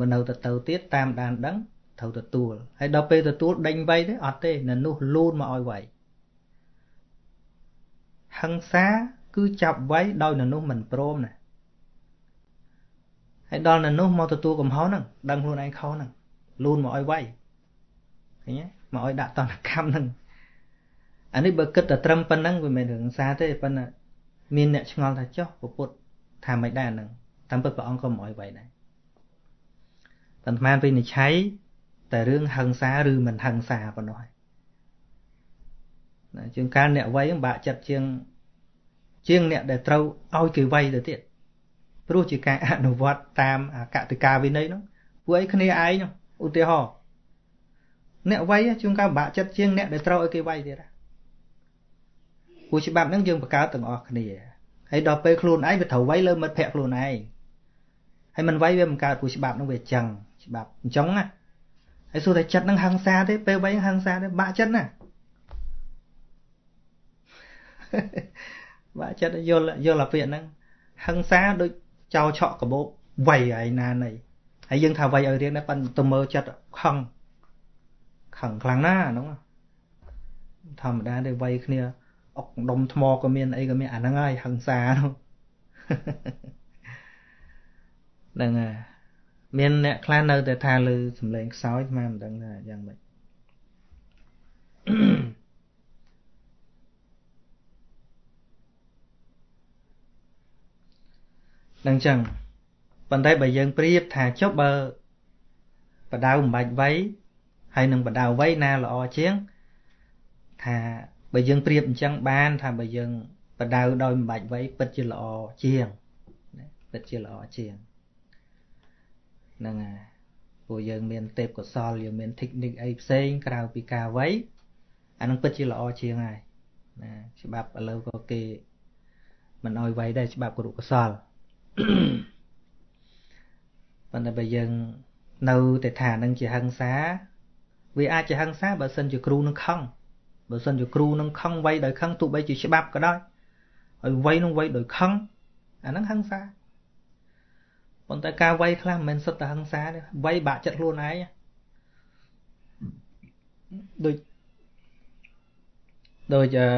Speaker 1: បើនៅទៅទៅទៀតតាមដានដឹងត្រូវទទួលហើយដល់ពេលទទួលដេញវៃទេអត់ទេនៅនោះលូនមកឲ្យវៃហឹង្សាគឺចាប់វៃដោយនៅនោះមិនព្រមណាហើយដល់នៅនោះមកទទួលកំហុសហ្នឹងដឹងខ្លួនឯងខុសហ្នឹងលូនមកឲ្យវៃឃើញទេមកឲ្យដាក់តនកម្មហ្នឹង អានេះបើគិតតែត្រឹមប៉ុណ្ណឹងវាមិនរឿងសាទេប៉ុន្តែមានអ្នកឆ្ងល់ថាចុះពុទ្ធថាមិនដែរហ្នឹងតាមពិតព្រះអង្គក៏មិនអោយໄວដែរប៉ុន្តែវិនិច្ឆ័យតែរឿងហឹង្សាឬមិនហឹង្សាប៉ុណ្ណោះហើយណាជាងការអ្នកវាយបាក់ចិត្តជាងជាងអ្នកដែលត្រូវឲ្យគេវាយទៅទៀតព្រោះជាការអនុវត្តតាមអកតិកាវិន័យនោះពួកអីគ្នាឯងនោះឧទាហរណ៍អ្នកវាយជួនកាលបាក់ចិត្តជាងអ្នកដែលត្រូវឲ្យគេវាយទៀត ព្រោះច្បាប់ហ្នឹងយើងបង្កើតទាំងអស់គ្នាហើយដល់ពេលខ្លួនឯងវាត្រូវវាយលើមិត្តភក្តិខ្លួនឯងហើយមិនវាយវាមិនកើតព្រោះច្បាប់ហ្នឹងវាអញ្ចឹងច្បាប់អញ្ចឹងណាហើយសួរតែចិត្តហ្នឹងហឹង្សាទេពេលវាយហឹង្សាទេបាក់ចិត្តណាបាក់ចិត្តយល់យល់អាពាក្យហ្នឹងហឹង្សាដូចចោលឆក់កបោបវាយឯណានៃហើយយើងថាវាយឲ្យរៀងដែរប៉ិនទៅមើលចិត្តខឹងខឹងខ្លាំងណាស់ហ្នឹងធម្មតាទេវាយគ្នា អុកដុំថ្មក៏មានអីក៏មានអាហ្នឹងហើយហឹង្សានោះហ្នឹងហើយមានអ្នកខ្លះនៅតែថាលើសំឡេងខ្សោយស្មានមិនដឹងថាយ៉ាងម៉េចនឹងចឹងប៉ុន្តែបើយើងប្រៀបថាចុះបើបដៅមិនបាច់វៃហើយនឹងបដៅវៃណាល្អជាងថា បើយើងប្រៀបអញ្ចឹងបានថាបើយើងបដៅដោយមិនបាច់វ័យពិតជាល្អជាងពិតជាល្អជាងហ្នឹងហើយពួកយើងមានទេពកោសលយើងមាន technique អីផ្សេងក្រៅពីការវ័យអានឹងពិតជាល្អជាងហើយណាច្បាប់ឥឡូវក៏គេមិនអោយវ័យដែរច្បាប់គរុកោសលប៉ុន្តែបើយើងនៅតែថានឹងជាហឹង្សា វាអាចជាហឹង្សាបើសិនជាគ្រូនឹងខឹង បើសិនជាគ្រូនឹងខឹងវៃដោយខឹងទោះបីជាច្បាប់ក៏ដោយហើយវៃនឹងវៃដោយខឹងអាហ្នឹងហិង្សាប៉ុន្តែការវៃខ្លះមិនមែនសុទ្ធតែហិង្សាទេវៃបាក់ចិត្តខ្លួនឯងដូចដូចអឺ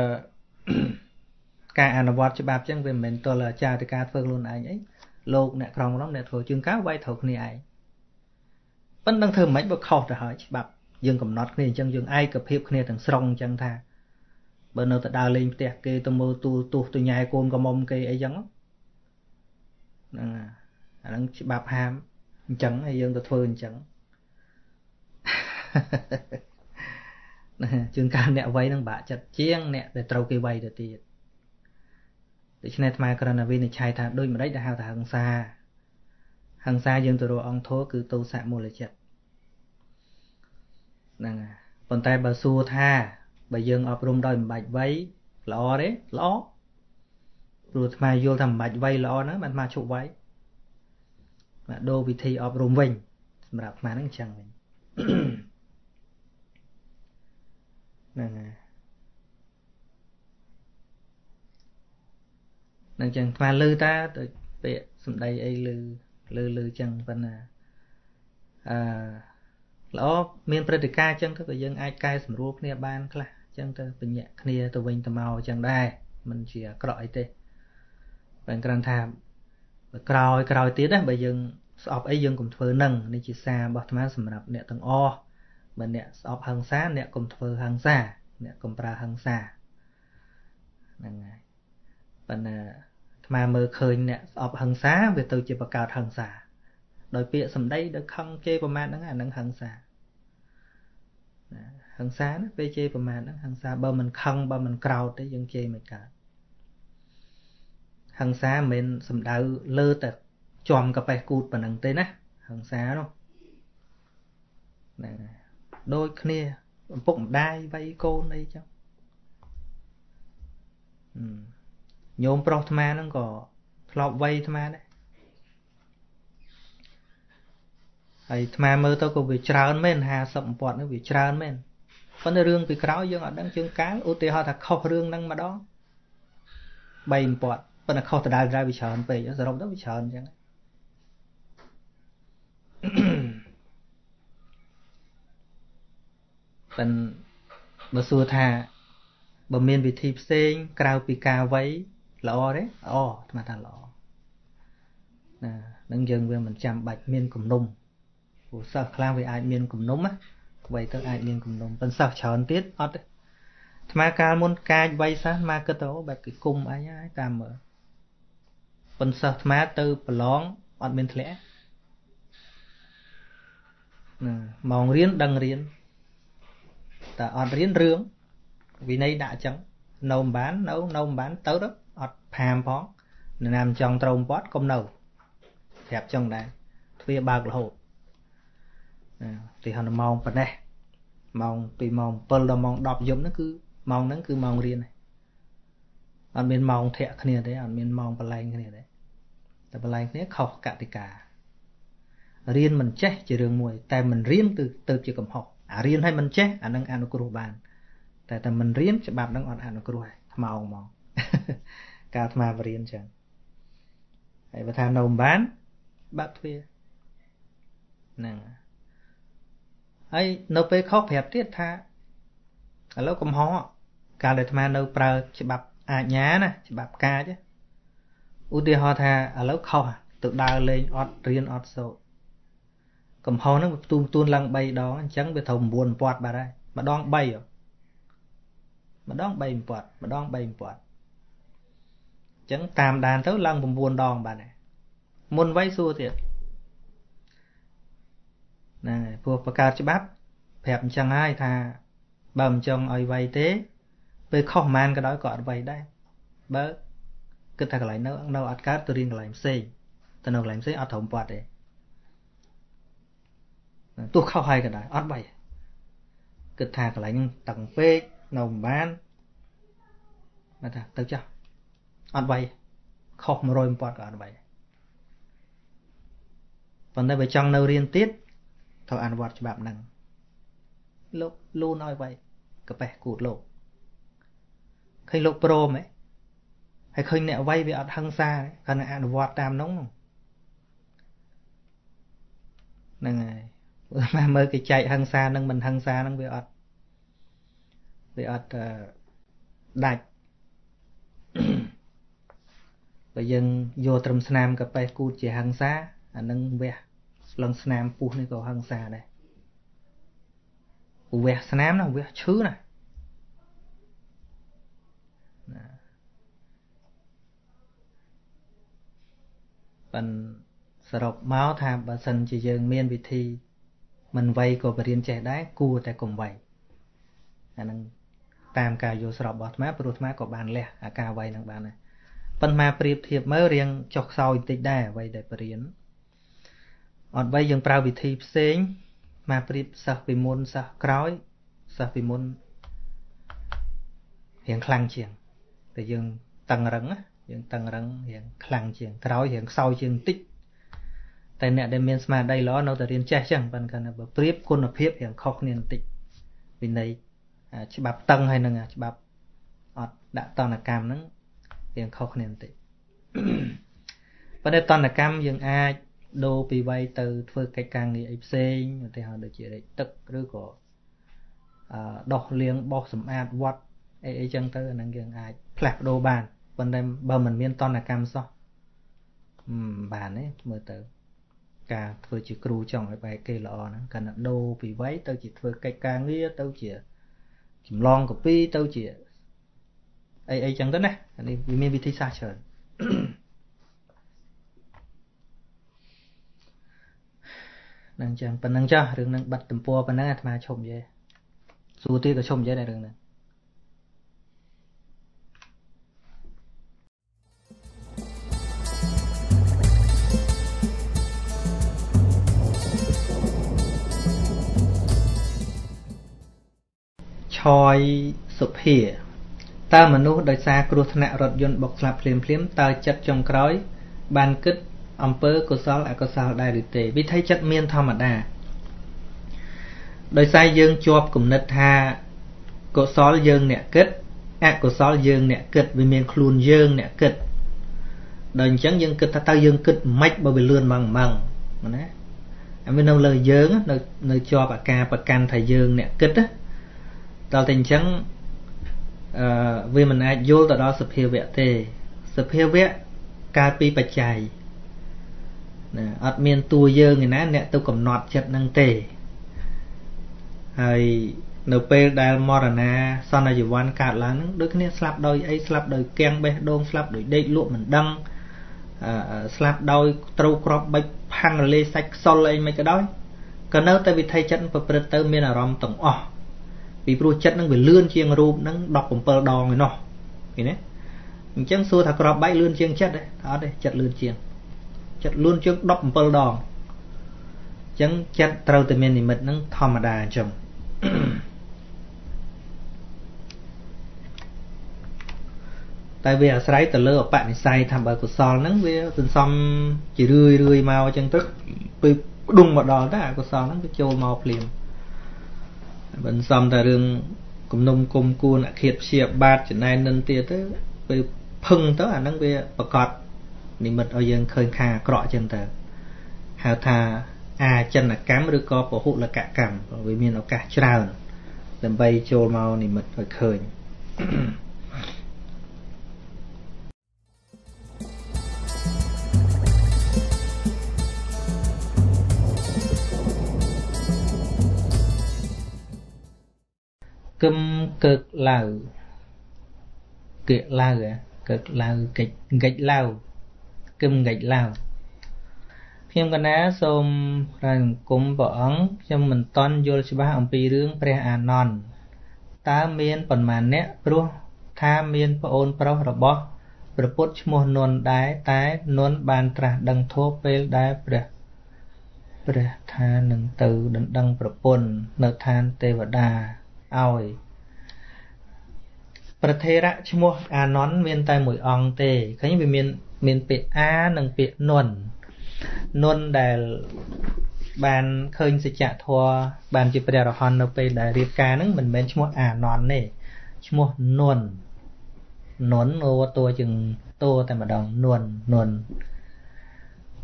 Speaker 1: ការអនុវត្តច្បាប់ចឹងវាមិនមែនទល់អាចារ្យទៅការធ្វើខ្លួនឯងអីលោកអ្នកក្រមនោះអ្នកធ្វើជាងការវៃត្រូវគ្នាឯងប៉ុន្តែធ្វើមិនបើខុសទៅហើយច្បាប់ យើងកំណត់គ្នាអញ្ចឹងយើងឯកភាពគ្នាទាំងស្រុងអញ្ចឹងថាបើនៅតែដើរលេងផ្ទះគេទៅមើលទូលទោះទៅញ៉ែកូនកមុំគេអីចឹងហ្នឹងអាហ្នឹងច្បាប់ហាមអញ្ចឹងហើយយើងទៅធ្វើអញ្ចឹងណាជួនកាលអ្នកវ័យនឹងបាក់ចិត្តជាងអ្នកដែលត្រូវគេវ័យទៅទៀតដូច្នេះអាត្មាគ្រាន់តែវិនិច្ឆ័យថាដូចម្ដេចដែលហៅថាហឹង្សាហឹង្សាយើងទៅរកអង្គធម៌គឺទោសៈមូលចិត្ត ហ្នឹងហើយប៉ុន្តែបើសួរថាបើយើងអប់រំដោយមិនបាច់វ័យល្អទេល្អព្រោះអាត្មាយល់ថាមិនបាច់វ័យល្អហ្នឹងបានអាត្មាជប់វ័យមកដូរវិធីអប់រំវិញសម្រាប់អាត្មាហ្នឹងអញ្ចឹងវិញហ្នឹងហើយនឹងចឹងអាត្មាលឺតាដូចពាក្យសម្ដីអីលឺលឺលឺចឹងប៉ុណ្ណាអឺ ល្អមានព្រឹត្តិការណ៍ចឹងទៅក៏យើងអាចកែសម្រួលគ្នាបានខ្លះចឹងទៅបញ្ញាក់គ្នាទៅវិញទៅមកចឹងដែរมันជាអាក្រក់អីទេបើគ្រាន់ថាបើក្រោយក្រោយទៀតណាបើយើងស្អប់អីយើងកុំធ្វើនឹងនេះជាសាររបស់អាត្មាសម្រាប់អ្នកទាំងអស់បើអ្នកស្អប់ហឹង្សាអ្នកកុំធ្វើហឹង្សាអ្នកកុំប្រើហឹង្សាហ្នឹងហើយប៉ុន្តែអាត្មាមើលឃើញអ្នកស្អប់ហឹង្សាវាទៅជាបកកើតហឹង្សា ដោយពាក្យសម្ដីដោយខឹងជេរប្រមាថហ្នឹងអាហ្នឹងហឹង្សាណាហឹង្សាណាពេលជេរប្រមាថហ្នឹងហឹង្សាបើមិនខឹងបើមិនក្រោតទេយើងជេរមិនកើតហឹង្សាមិនមែនសំដៅលើតែជាំកាបេះគូតប៉ុណ្ណឹងទេណាហឹង្សានោះហ្នឹងដូចគ្នាឪពុកម្ដាយវ័យកូនអីចឹងញោមប្រុសអាត្មាហ្នឹងក៏ធ្លាប់វ័យអាត្មាដែរ ហើយអាត្មាមើលទៅក៏វាច្រើនមែន50ពាត់នេះវាច្រើនមែនប៉ុន្តែរឿងពីក្រោយយើងអត់ដឹងជើងកាលឧទាហរណ៍ថាខុសរឿងហ្នឹងម្ដង3ពាត់ប៉ុន្តែខុសដដែលដដែលវាច្រើនពេកសរុបទៅវាច្រើនអញ្ចឹងប៉ិនបើសួរថាបើមានវិធីផ្សេង ក្រៅពីការវ័យល្អទេល្អអាត្មាថាល្អណានឹងយើងវាមិនចាំបាច់មានគំនុំ ព្រោះសិស្សខ្លះវាអាចមានគំនុំណាអ្វីទៅអាចមានគំនុំប៉ុន្តែសិស្សច្រើនទៀតអត់ទេអាត្មាកាលមុនកាចវ័យសិស្សអាត្មាគិតទៅបែបគេគុំអីហើយតាមមើលប៉ុន្តែសិស្សអាត្មាទៅប្រឡងអត់មានធ្លាក់ណាម៉ោងរៀនដឹងរៀនតែអត់រៀនរឿងវិន័យដាក់អញ្ចឹងនៅមិនបាននៅនៅមិនបានទៅទៅអត់ផាមផងនរណាមិនចង់ត្រូវពាត់កុំនៅប្រាប់ចឹងដែរទ្វារបើករហូតណា ទីហៅម៉ោងប៉ុណ្ណេះម៉ោងពីម៉ោង7ដល់ម៉ោង10យប់ហ្នឹងគឺម៉ោងហ្នឹងគឺម៉ោងរៀនអត់មានម៉ោងធាក់គ្នាទេអត់មានម៉ោងបលែងគ្នាទេតែបលែងគ្នាខុសកតិការៀនមិនចេះជារឿងមួយ តែមិនរៀនទៅទៅជាកំហុសអារៀនឲ្យមិនចេះអានឹងអនុគ្រោះបាន តែតែមិនរៀនច្បាប់នឹងអត់អនុគ្រោះឯងថ្មោងមកការអាត្មាបរៀនចឹងហើយបើថានៅមិនបានបាក់ទ្វារហ្នឹងហើយ នៅពេលខុសប្រាប់ទៀតថាឥឡូវកំហុសកាលដែលអាត្មានៅប្រើច្បាប់អាជ្ញាណាច្បាប់កាចឧទាហរណ៍ថាឥឡូវខុសទៅដើរលេងអត់រៀនអត់សូត្រកំហុសហ្នឹងវាផ្ទួងទួនឡើង3ដងអញ្ចឹងវាត្រូវ9ពាត់បាត់ហើយម្ដង3ម្ដង3ពាត់ម្ដង3ពាត់អញ្ចឹងតាមដានទៅឡើង9ដងបាទមុនវ័យសួរទៀត ហ្នឹងហើយព្រោះបង្កើតច្បាប់ប្រាប់អញ្ចឹងហើយថាបើមិនចង់ឲ្យវ័យទេ ពេលខុសប្រហែលក៏ដោយក៏អត់វ័យដែរបើគិតថាកន្លែងនៅនៅអត់កើតទៅរៀនកន្លែងផ្សេងទៅនៅកន្លែងផ្សេងអត់ត្រឹមពាត់ទេទោះខុសហើយក៏ដោយអត់បីគិតថាកន្លែងតឹងពេកនៅមិនបានមកថាទៅចាស់អត់បីខុស100ពាត់ក៏អត់បីប៉ុន្តែបើចង់នៅរៀនទៀត ត្រូវអនុវត្តច្បាប់ហ្នឹងលោកលូនឲ្យបីកបេះគូតលោកឃើញលោកព្រមហ៎ហើយឃើញអ្នកវ័យវាអត់ហឹង្សាគាត់នឹងអនុវត្តតាមនោះហ្នឹងហើយមកមើលគេចែកហឹង្សានឹងមិនហឹង្សានឹងវាអត់វាអត់ដាច់បើយើងយកត្រឹមស្នាមកប៉េះគូតជាហឹង្សាអានឹងវះស្លឹងស្នាមពុះនេះក៏ហឹង្សាដែរវះស្នាមណាវះឈឺណាណាប៉ិនសរុបមកថាបើសិនជាយើងមានវិធី មិនវ័យក៏បរៀនចេះដែរគួរតែកុំវ័យអានឹងតាមការយល់ស្របរបស់អាត្មាព្រោះអាត្មាក៏បានលះអាការវ័យនឹងបានដែរប៉ុន្តែប្រៀបធៀបមើលរៀងចុះខ្សោយបន្តិចដែរអ្វីដែលបរៀន អត់បីយើងប្រើវិធីផ្សេងមកប្រៀបសិស្សពីមុនសិស្សក្រោយសិស្សពីមុនរៀងខ្លាំងជាងតែយើងតឹងរឹងយើងតឹងរឹងរៀងខ្លាំងជាងក្រោយរៀងខ្សោយជាងបន្តិចតែអ្នកដែលមានស្មារតីល្អនៅតែរៀនចេះចឹងប៉ុន្តែបើប្រៀបគុណភាពរៀងខុសគ្នាបន្តិចវិន័យច្បាប់តឹងហើយនឹងច្បាប់អត់ដាក់តនកម្មហ្នឹងរៀងខុសគ្នាបន្តិចប៉ុន្តែតនកម្មយើងអាច ដូរពីវ័យទៅធ្វើកិច្ចការងារអីផ្សេងឧទាហរណ៍ដូចជារែកទឹកឬក៏អឺដោះលាងបោសសម្អាតវត្តអីអីចឹងទៅអាហ្នឹងយើងអាចផ្លាស់ប្ដូរបានប៉ុន្តែបើមិនមានតនកម្មសោះបានទេមើលទៅ ការធ្វើជាគ្រូចង់ឲ្យបែកគេល្អហ្នឹងកណ្ដាដូរពីវ័យទៅជាធ្វើកិច្ចការងារទៅជាចម្លងកពីទៅជាអីអីចឹងទៅណានេះវាមានវិធីសាស្ត្រច្រើន នឹងចឹងប៉ុណ្ណឹងចាស់រឿងនឹងបាត់ទំព័រប៉ុណ្ណឹងអាត្មាឈប់និយាយសួរទៀតក៏ឈប់និយាយដែររឿងហ្នឹងឆយសុភាតើមនុស្សដោយសារគ្រោះថ្នាក់រថយន្តបុកស្លាប់ភ្លាមភ្លាមតើចិត្តចុងក្រោយ បានគិត អំពើកុសលអកុសលដែរឬទេវិធីចិត្តមានធម្មតាដោយសារយើងជាប់គំនិតថាកុសលយើងអ្នកគិតអកុសលយើងអ្នកគិតវាមានខ្លួនយើងអ្នកគិតដល់អញ្ចឹងយើងគិតថាតើយើងគិតម៉េចបើវាលឿនម៉ងម៉ងណាអាវានៅលើយើងនៅនៅជាប់អាការប្រកាន់ថាយើងអ្នកគិតណាដល់តែអញ្ចឹងអឺវាមិនអាចយល់ទៅដល់សភាវៈទេសភាវៈកើតពីបច្ច័យ ណាអត់មានតួយើងឯណាអ្នកទៅកំណត់ចិត្តនឹងទេហើយនៅពេលដែលមរណាសន្យវ័នកើតឡើងនឹងដូចគ្នាស្លាប់ដោយអីស្លាប់ដោយកៀងបេះដូងស្លាប់ដោយដេកលក់មិនដឹងស្លាប់ដោយត្រូវក្របបិចផាំងរលេសាច់ខ្សុលអីមិនក៏ដោយក៏នៅតែវិធីចិត្តប្រព្រឹត្តទៅមានអារម្មណ៍ទាំងអស់ពីព្រោះចិត្តនឹងវាលឿនជាងរូបនឹង17ដងឯណោះឃើញទេអញ្ចឹងសួរថាក្របបែកលឿនជាងចិត្តទេអត់ទេចិត្តលឿនជាង ចិត្តលឿនជាង17ដងអញ្ចឹងចិត្តត្រូវតែមាននិមិត្តនឹងធម្មតាអញ្ចឹងតែវាអាស្រ័យទៅលើអបនិស្ស័យថាបើកុសលហ្នឹងវាសន្សំជារឿយរឿយមកអញ្ចឹងទៅពេលផ្ដុំមកដល់តែអកុសលហ្នឹងវាចូលមកភ្លាមបើសំតែរឿងគំនុំគុំគួនអខិតព្យាបាទចំណែននិនទៀតទៅពេលភឹងទៅអាហ្នឹងវាប្រកាស និមិត្តឲ្យយើងឃើញខាអាក្រក់ចឹងទៅហៅថាអាចិនកម្មឬក៏ពហុលកកម្មវាមានឱកាសច្រើនដើម្បីចូលមកនិមិត្តឲ្យឃើញគឹមកើកឡៅគៀកឡៅកើកឡៅកិច្ចកិច្ចឡៅ គឹមកិច្ចឡៅខ្ញុំកណាសូមរាយអង្គមព្រះអង្គខ្ញុំមិនតន់យល់ច្បាស់អំពីរឿងព្រះអានន្ទតើមានប៉ុន្មានអ្នកព្រោះថាមានប្អូនប្រុសរបស់ព្រះពុទ្ធឈ្មោះនន់ដែរតែនន់បានត្រាស់ដឹងធម៌ពេលដែលព្រះព្រះថានឹងទៅដណ្ដឹងប្រពន្ធនៅឋានទេវតាឲ្យប្រធេរៈឈ្មោះអានន្ទមានតែមួយអង្គទេឃើញវាមាន មានពាក្យអានិងពាក្យនន់នន់ដែលបានឃើញសច្ចធម៌បានជាព្រះរហន្តនៅពេលដែលរៀបការហ្នឹងមិនមែនឈ្មោះអានន្ទទេឈ្មោះនន់នន់អូតួជាងតួតែម្ដងនន់នន់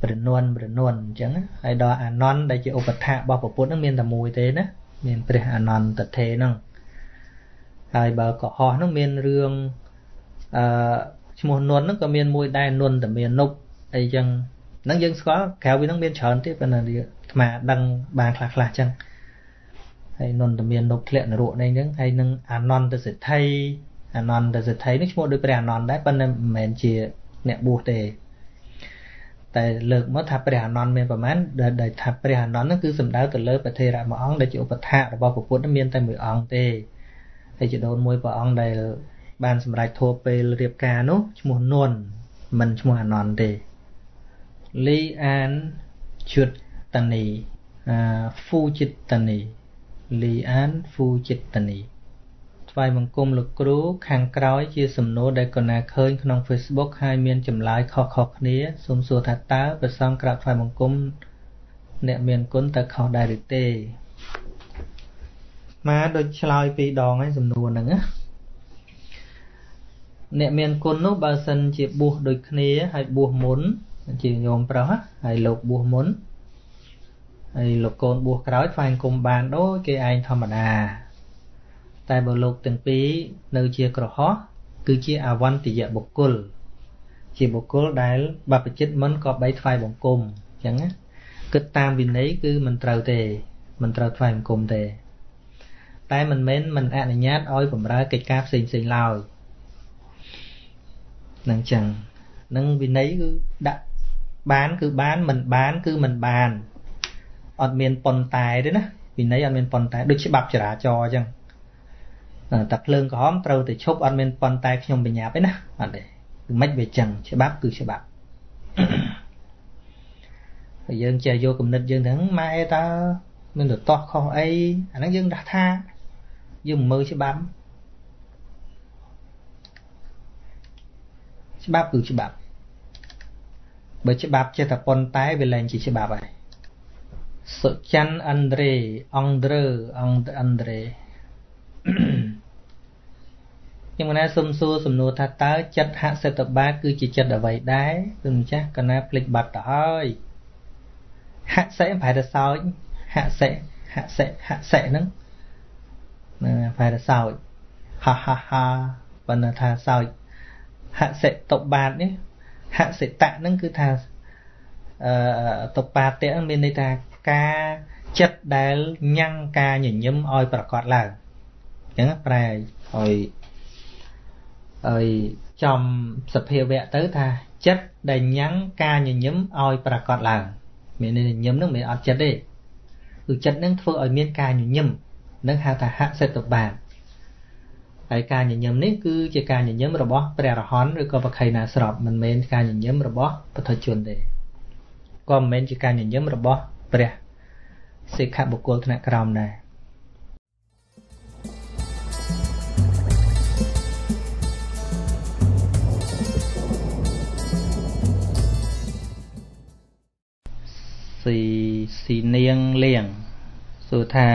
Speaker 1: ព្រះនន់ព្រះនន់អញ្ចឹងហើយដល់អានន្ទដែលជាឧបថារបស់ពុទ្ធហ្នឹងមានតែមួយទេណាមានព្រះអានន្ទតថេហ្នឹងហើយបើកុហកហ្នឹងមានរឿងអឺ ឈ្មោះនុនហ្នឹងក៏មានមួយដែរនុនតមាននុបអីចឹងហ្នឹងយើងស្គាល់ក្រៅពីហ្នឹងមានច្រើនទៀតប៉ុន្តែអាត្មាដឹងបានខ្លះខ្លះចឹងហើយនុនតមាននុបធ្លាក់នរកនេះហ្នឹងហើយនឹងអានន្តសិទ្ធិអានន្តសិទ្ធិនេះឈ្មោះដូចព្រះអានន្តដែរប៉ុន្តែមិនមែនជាអ្នកបួសទេតែលើកមកថាព្រះអានន្ទមានប្រមាណដែលថាព្រះអានន្ទហ្នឹងគឺសំដៅទៅលើប្រធេរៈមួយអង្គដែលជាឧបថារបស់ពុទ្ធមានតែមួយអង្គទេហើយជាដូនមួយព្រះអង្គដែល បានសម្រេចធัวពេលរៀបការនោះឈ្មោះនន់មិនឈ្មោះអានន្តទេលីអានជុតតនីអាហ្វូជិតតនីលីអានហ្វូជិតតនីថ្វាយបង្គំលោកគ្រូខាងក្រោយជាសំណួរដែលកណាឃើញក្នុង Facebook ហើយមានចម្លើយខុសៗគ្នាសូមសួរថាតើព្រះសង្ឃក្រាបថ្វាយបង្គំអ្នកមានគុណតើខុសដែរឬទេមកដូចឆ្លើយពីរដងហើយសំណួរហ្នឹងណា អ្នកមានគុណនោះបើសិនជាបួសដូចគ្នាហើយបួសមុនជាញោមប្រុសហើយលោកបួសមុនហើយលោកកូនបួសក្រោយថ្វាយគុំបានដូចគេឯងធម្មតាតែបើលោកទាំងពីរនៅជាក្រហោះគឺជាអវន្តយបុគ្គលជាបុគ្គលដែលបព្វជិតមិនក៏បីថ្វាយបង្គំអញ្ចឹងណាគិតតាមវិន័យគឺមិនត្រូវទេមិនត្រូវថ្វាយបង្គំទេ តែមិនមែនមិនអនុញ្ញាតឲ្យបម្រើកិច្ចការផ្សេងផ្សេងឡើយ នឹងចឹងនឹងវិន័យគឺដាក់បានគឺបានមិនបានគឺមិនបានអត់មានប៉ុនតែទេណាវិន័យអត់មានប៉ុនតែដូចច្បាប់ចរាចរណ៍អញ្ចឹងតែភ្លើងក្រហមត្រូវតែឈប់អត់មានប៉ុនតែខ្ញុំបញ្ញាប់ទេណាអត់ទេគឺមិនវាចឹងច្បាប់គឺច្បាប់ហើយយើងចេះយកគំនិតយើងហ្នឹងម៉ែតើមានទៅតោះខុសអីអាហ្នឹងយើងដាស់ថាយើងមើលច្បាប់ ច្បាប់គឺច្បាប់បើច្បាប់ចេះតែប៉ុន្តែវាលែងជាច្បាប់ហើយសុច័ន្ទអណ្ដ្រេអង់ដ្រើអង់អណ្ដ្រេខ្ញុំណាសុំសួរសំណួរថាតើចិត្តហសិតបាគឺជាចិត្តអ្វីដែរគឺម្ចាស់កណាភ្លេចបាត់ទៅហើយហសិប្រែទៅសោចហសិហសិហសិហ្នឹងណាប្រែទៅសោចហាហាហាបណ្ណាថាសោច ហសិតុបាតនេះហសិតៈហ្នឹងគឺថាអឺតុបាតៈមានន័យថាការចិត្តដែលញ៉ាំងការញញឹមឲ្យប្រកបឡើងអញ្ចឹងប្រែឲ្យឲ្យចំសភាវៈទៅថាចិត្តដែលញ៉ាំងការញញឹមឲ្យប្រកបឡើងមានន័យញញឹមហ្នឹងមិនអត់ចិត្តទេគឺចិត្តហ្នឹងធ្វើឲ្យមានការញញឹមនឹងហៅថាហសិតបាត ហើយការញញឹមនេះគឺជាការញញឹមរបស់ព្រះរហន្តឬក៏បក្ខីណាស្របមិនមែនការញញឹមរបស់ពុទ្ធជនទេក៏មិនមែនជាការញញឹមរបស់ព្រះសិក្ខបុគ្គលថ្នាក់ក្រោមដែរស៊ីស៊ីនាងលៀង សួរថា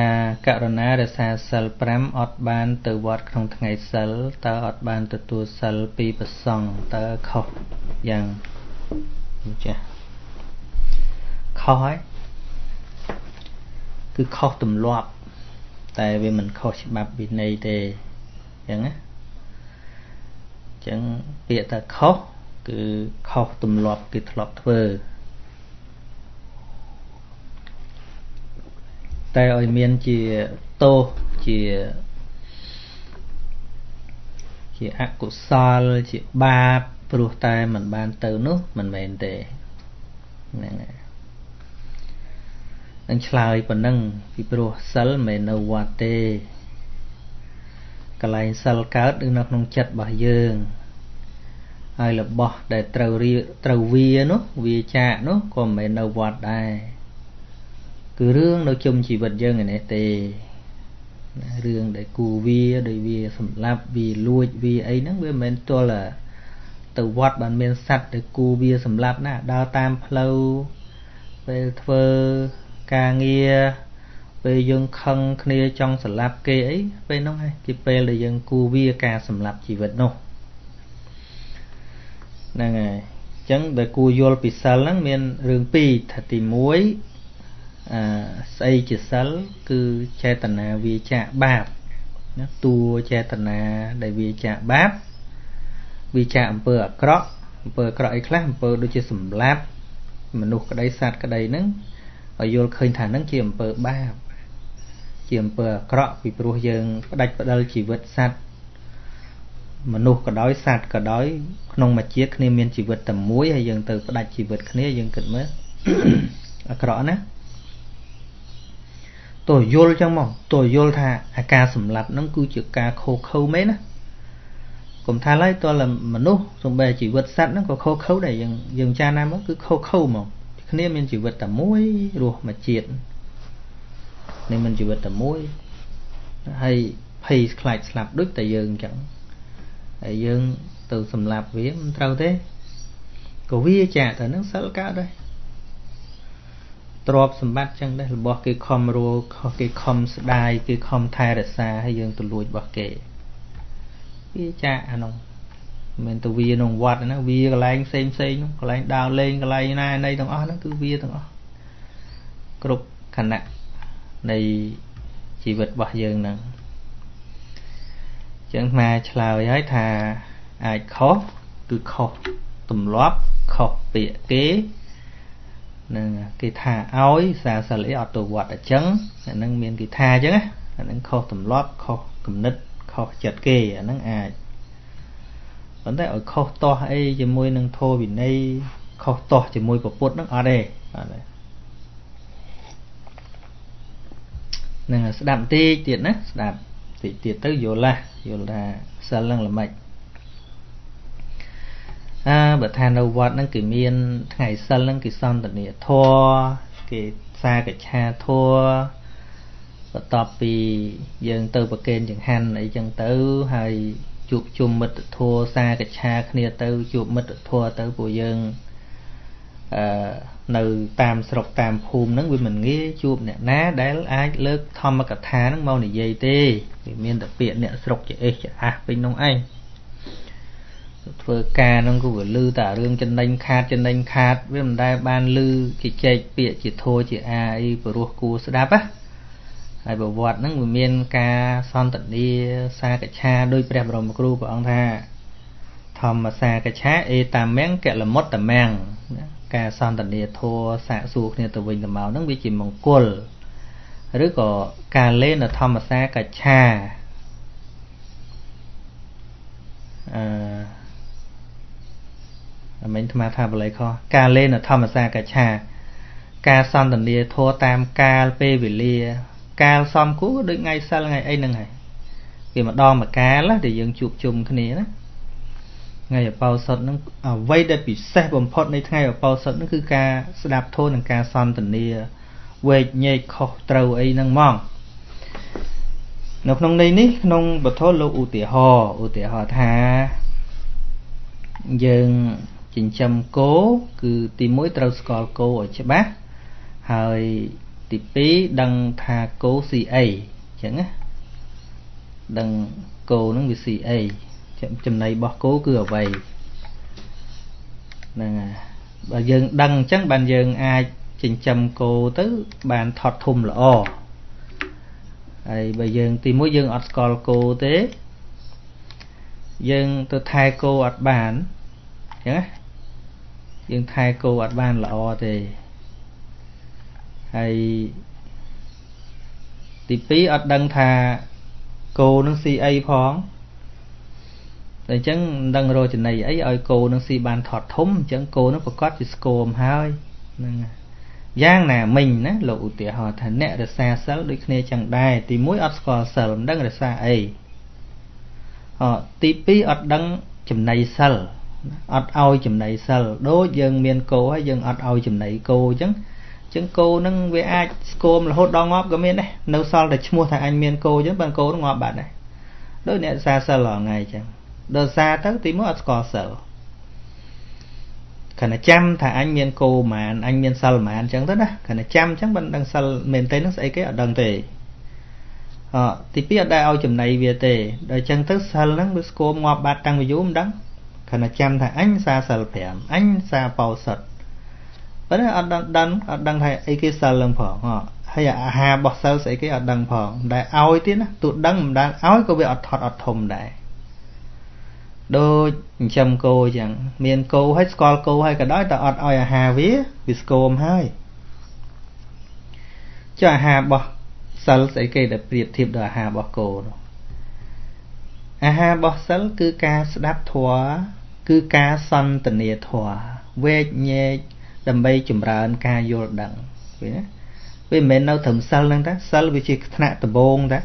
Speaker 1: ករណារសាសិល5អត់បាន ទៅវត្តក្នុងថ្ងៃសិលតើអត់បានទទួលសិលពីប្រសង់តើខុសយ៉ាងចាស់ខុសហើយគឺខុសទម្លាប់ តែវាមិនខុសច្បាប់វិន័យទេអញ្ចឹងណាអញ្ចឹងពាក្យថាខុសគឺខុសទម្លាប់គេធ្លាប់ធ្វើ តែឲ្យមានជាទោសជាជាអកុសលជាបាបព្រោះតែมันបានទៅនោះមិនមែនទេហ្នឹងហើយនឹងឆ្លើយប៉ុណ្ណឹងពីព្រោះសិលមិននៅវត្តទេកន្លែងសិលកើតគឺនៅក្នុងចិត្តរបស់យើងហើយរបស់ដែលត្រូវត្រូវវានោះវាចាកនោះក៏មិនមែននៅវត្តដែរ គឺរឿងនៅជុំជីវិតយើងឯនេះទេរឿងដែលគូវាដោយវាសម្លាប់វាលួចវាអីហ្នឹងវាមិនមែនទល់ទៅវត្តបានមានសัตว์ដែលគូវាសម្លាប់ណាដើរតាមផ្លូវពេលធ្វើការងារពេលយើងខឹងគ្នាចង់សម្លាប់គេអីពេលហ្នឹងឯងគេពេលដែលយើងគូវាការសម្លាប់ជីវិតនោះហ្នឹងហើយអញ្ចឹងដែលគួរយល់ពីសិលហ្នឹងមានរឿងពីរថាទី1អឺ ស្អីជាសិលគឺចេតនាវាចាកបាបណាតួចេតនាដែលវាចាកបាបវាចាកអំពើអាក្រក់អំពើអាក្រក់អីខ្លះអំពើដូចជាសម្លាប់មនុស្សក្តីសត្វក្តីហ្នឹងឲ្យយល់ឃើញថាហ្នឹងជាអំពើបាបជាអំពើអាក្រក់ពីព្រោះយើងផ្ដាច់ផ្ដិលជីវិតសត្វមនុស្សក៏ដោយសត្វក៏ដោយក្នុងមួយជាតិគ្នាមានជីវិតតែមួយហើយយើងទៅផ្ដាច់ជីវិតគ្នាយើងគិតមើលអាក្រក់ណា ទោះយល់ចឹងមកទោះយល់ថាអាការសម្លាប់ហ្នឹងគឺជាការខូខើមែនណាគកុំថាឡើយតលមនុស្សសំបីជីវិតសត្វហ្នឹងក៏ខុសខុសដែរយើងយើងចាណាមកគឺខុសខុសមកគ្នាមានជីវិតតែមួយរស់មួយជាតិនេះមិនជីវិតតែមួយហើយភ័យខ្លាចស្លាប់ដូចតែយើងអញ្ចឹងហើយយើងទៅសម្លាប់វាមិនត្រូវទេក៏វាចាក់ទៅនឹងសិលកើតដែរ ទ្រពសម្បត្តិចឹងដែររបស់គេខំរួគេខំស្ដាយគេខំថែរក្សាហើយយើងទៅលួចរបស់គេវាចាក់អានោះមិនទៅវាក្នុងវត្តណាវាកន្លែងផ្សេងផ្សេងនោះកន្លែងដើរលេងកន្លែងណាណីទាំងអស់ហ្នឹងគឺវាទាំងអស់គ្រប់ខណៈនៃជីវិតរបស់យើងហ្នឹងចឹងមកឆ្លើយហើយថាអាចខុសគឺខុសទម្លាប់ខុសពាក្យគេ នឹងគេថាឲ្យសាសិលអីអត់ទៅវត្តអញ្ចឹងអានឹងមានគេថាអញ្ចឹងណាអានឹងខុសទម្លាប់ខុសគំនិតខុសចិត្តគេអានឹងអាចប៉ុន្តែឲ្យខុសតោះអីជាមួយនឹងធម៌វិន័យខុសតោះជាមួយពពុទ្ធនឹងអត់ទេអត់ទេនឹងស្ដាប់បន្តិចទៀតណាស្ដាប់បន្តិចទៀតទៅយល់ឡាយល់ថាសិលនឹងល្មិច អើបើថានៅវត្តហ្នឹងគេមាន ថ្ងៃសិលហ្នឹងគេសន្ទនាធម៌គេសាកច្ឆាធម៌បន្ទាប់ពីយើងទៅប្រកេនចង្ហាន់អីចឹងទៅហើយជួបជុំមិត្តធម៌សាកច្ឆាគ្នាទៅជួបមិត្តធម៌ទៅពួកយើងអឺនៅតាមស្រុកតាមភូមិហ្នឹងវាមិនងាយជួបអ្នកណាដែលអាចលើកធម្មកថាហ្នឹងមកនិយាយទេវាមានតែពាក្យអ្នកស្រុកជាអេះជាអះពេញនោះឯង ធ្វើការហ្នឹងក៏វាលឺតែរឿងចំណេញខាតចំណេញខាតវាមិនដែលបានលឺជាចែកពាក្យជាធัวជាអាអីព្រោះគួរស្ដាប់ណាហើយប្រវត្តិហ្នឹងវាមានការសន្ទនាសាកឆាដោយព្រះបរមគ្រូព្រះអង្គថា ធម្មសាកឆាអេតាមង្គកលមុតតមង្គការសន្ទនាធัวសាកសួរគ្នាទៅវិញទៅមកហ្នឹងវាជាមង្គលឬក៏ការលេងនៅធម្មសាកឆាអឺ មិញអាត្មាថាបល័យខុសការលេងនៅធម្មសាកច្ឆាការសន្ទនាធัวតាមកាលពេលវេលា កាលសំគូដូចថ្ងៃសិលថ្ងៃអីហ្នឹងហើយវាម្ដងមួយកាលដែលយើងជួបជុំគ្នាណាថ្ងៃអបោសុតហ្នឹងអ្វីដែលពិសេសបំផុតនៃថ្ងៃអបោសុតហ្នឹងគឺការស្ដាប់ធម៌និងការសន្ទនាវែកញែកខុសត្រូវអីហ្នឹងហ្មងនៅក្នុងន័យនេះក្នុងបទលោកឧទាហរណ៍ឧទាហរណ៍ថាយើង ចិញ្ចឹមគោគឺទី1ត្រូវស្គាល់គោឲ្យច្បាស់ហើយទី2ដឹងថាគោស៊ីអីអញ្ចឹងណាដឹងគោនឹងវាស៊ីអីចំណីរបស់គោគឺអ្វីហ្នឹងហើយបើយើងដឹងអញ្ចឹងបានយើងអាចចិញ្ចឹមគោទៅបានថត់ធំល្អហើយបើយើងទីមួយយើងអត់ស្គាល់គោទេ យើងទៅថែគោអត់បានអញ្ចឹងណា យើងថែគោអត់បានល្អទេហើយទី2អត់ដឹងថាគោនឹងស៊ីអីផងតែអញ្ចឹងមិនដឹងរកចំណីអីឲ្យគោនឹងស៊ីបានថត់ធំអញ្ចឹងគោនឹងប្រកាសជាស្គមហើយហ្នឹងយ៉ាងណាមិញណាលោកឧទាហរណ៍ថាអ្នករសាសិលដូចគ្នាចឹងដែរទី1អត់ស្គាល់សិលមិនដឹងរសាអីអទី2អត់ដឹងចំណៃសិល អត់ឲ្យចំណីសិលដូចយើងមានគោហើយយើងអត់ឲ្យចំណីគោអញ្ចឹងអញ្ចឹងគោនឹងវាអាចស្គមរហូតដល់ងាប់ក៏មានដែរនៅសល់តែឈ្មោះថាអញមានគោអញ្ចឹងបានគោនឹងងាប់បាត់ដែរដូចអ្នកសាសិលរាល់ថ្ងៃអញ្ចឹងដល់សារទៅទីមួយអត់ស្គាល់សិលខណៈចាំថាអញមានគោហ្មងអញមានសិលហ្មងអញ្ចឹងទៅណាខណៈចាំអញ្ចឹងបានដឹងសិលមែនទេនឹងស្អីគេអត់ដឹងទេអទី2អត់ដែរឲ្យចំណៃវាទេដល់អញ្ចឹងទៅសិលហ្នឹងវាស្គមងាប់បាត់តាំងពីយូរមិនដឹង ខណៈចាំថាអញសាសិល5អញសាបោសុតប៉ុន្តែអត់ដឹងដឹងអត់ដឹងថាអីគេសិលនឹងផងហើយអាហាររបស់សិលស្អីគេអត់ដឹងផងដែលឲ្យទៀតណាទោះដឹងមិនដែលឲ្យក៏វាអត់ថត់អត់ធំដែរដូចចិញ្ចឹមគោអញ្ចឹងមានគោហើយស្គាល់គោហើយក៏ដោយតែអត់ឲ្យអាហារវាវាស្គមហើយចុះអាហាររបស់សិលស្អីគេដែលប្រៀបធៀបដល់អាហាររបស់គោនោះអាហាររបស់សិលគឺការស្ដាប់ធម៌ គឺការសន្ទនាធម៌វែកញែកដើម្បីចម្រើនការយល់ដឹងឃើញណាវាមិនមែននៅត្រឹមសិលហ្នឹងតាសិលវាជាថ្នាក់ដំបូងតា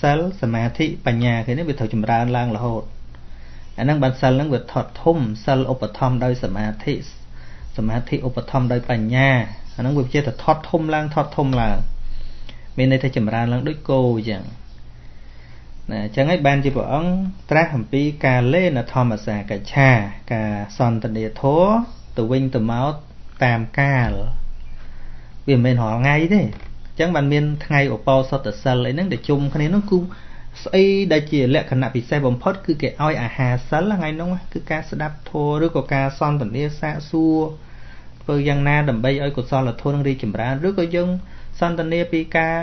Speaker 1: សិលសមាធិបញ្ញាឃើញទេវាត្រូវចម្រើនឡើងរហូតអាហ្នឹងបានសិលហ្នឹងវាថត់ធំសិលឧបត្ថម្ភដោយសមាធិសមាធិឧបត្ថម្ភដោយបញ្ញាអាហ្នឹងវាជាតែថត់ធំឡើងថត់ធំឡើងមានន័យថាចម្រើនឡើងដូចគោអញ្ចឹង ណាអញ្ចឹងហើយបានជាព្រះអង្គត្រាស់អំពីការលេនធម្មសាកច្ឆាការសន្ទនាធរទៅវិញទៅមកតាមកាលវាមិនមែនរាល់ថ្ងៃទេអញ្ចឹងបានមានថ្ងៃឧបោសថសិលអីហ្នឹងដែលជុំគ្នានោះគឺស្អីដែលជាលក្ខណៈពិសេសបំផុតគឺគេឲ្យអាហារសិលថ្ងៃនោះគឺការស្ដាប់ធម៌ឬក៏ការសន្ទនាសាកសួរធ្វើយ៉ាងណាដើម្បីឲ្យកុសលធម៌នឹងរីកចម្រើនឬក៏យើងសន្ទនាពីការ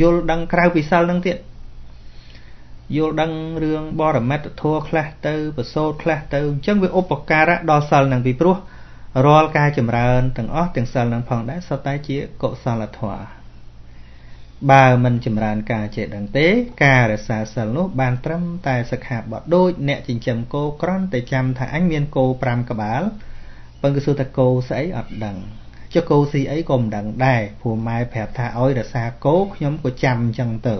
Speaker 1: យល់ដឹងក្រៅពីសិលនឹងទៀត យល់ដឹងរឿងបរមត្តធម៌ខ្លះទៅប្រសូតខ្លះទៅអញ្ចឹងវាឧបការៈដល់សិលនឹងពីព្រោះរាល់ការចម្រើនទាំងអស់ទាំងសិលនឹងផងដែរសុទ្ធតែជាកុសលធម៌បើមិនចម្រើនការចេះដឹងទេ ការរសាសិលនោះបានត្រឹមតែសិក្ខាបទដូចអ្នកចិញ្ចឹមគោក្រន់តែចាំថាអញមានគោ5ក្បាលប៉ុន្តែគឺសួរថាគោស្អីអត់ដឹងចុះគោស៊ីអីក៏មិនដឹងដែរព្រោះម៉ែប្រាប់ថាឲ្យរសាគោខ្ញុំក៏ចាំអញ្ចឹងទៅ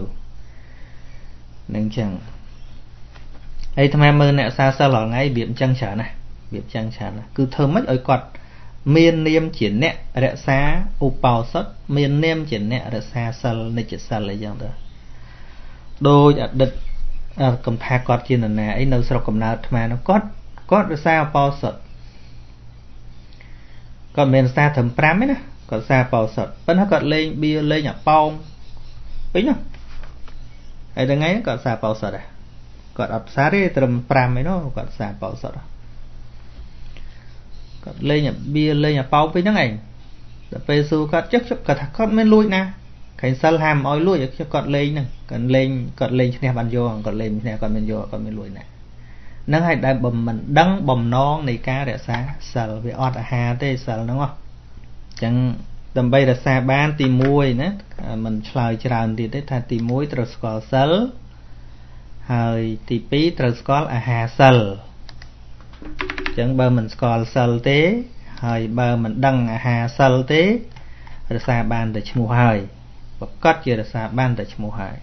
Speaker 1: នឹងអញ្ចឹងហើយអាត្មាមើលអ្នកសាសិលរាល់ថ្ងៃរបៀបអញ្ចឹងច្រើនណាស់របៀបអញ្ចឹងច្រើនណាស់គឺធ្វើម៉េចឲ្យគាត់មាននាមជាអ្នករក្សាឧបោសថមាននាមជាអ្នករក្សាសិលនិច្ចសិលអីចឹងទៅដោយអតីតកំថាគាត់ជានរណាអីនៅស្រុកកំណើតអាត្មានោះគាត់គាត់រក្សាឧបោសថគាត់មិនមែនសារត្រឹម5ទេណាគាត់សារបោសុតប៉ុន្តែគាត់លេងបៀលេងអាប៉ោងពេញណា ហើយថ្ងៃគាត់សារបោសុតដែរគាត់អត់សារទេត្រឹម5ឯណោះគាត់សារបោសុតគាត់លេងអាបៀលេងអាប៉ោងពេញហ្នឹងឯងដល់ពេលសួរគាត់ចុះគាត់ថាគាត់មិនលួចណាខែសិលហាមឲ្យលួចគាត់លេងហ្នឹងគាត់លេងគាត់លេងឈ្នះបានយកគាត់លេងឈ្នះគាត់មិនយកគាត់មិនលួចណានឹងហើយដែលបំមិនដឹងបំណងនៃការរក្សាសិលវាអត់អាហារទេសិលហ្នឹងហ៎អញ្ចឹង ដើម្បីរក្សាបានទី1ណាมันឆ្លើយច្រើនទៀតទេថាទី1ត្រូវស្គាល់សិលហើយទី2ត្រូវស្គាល់អាហារសិលអញ្ចឹងបើមិនស្គាល់សិលទេ ហើយបើមិនដឹងអាហារសិលទេរក្សាបានតែឈ្មោះហើយប្រកាសជារក្សាបានតែឈ្មោះហើយ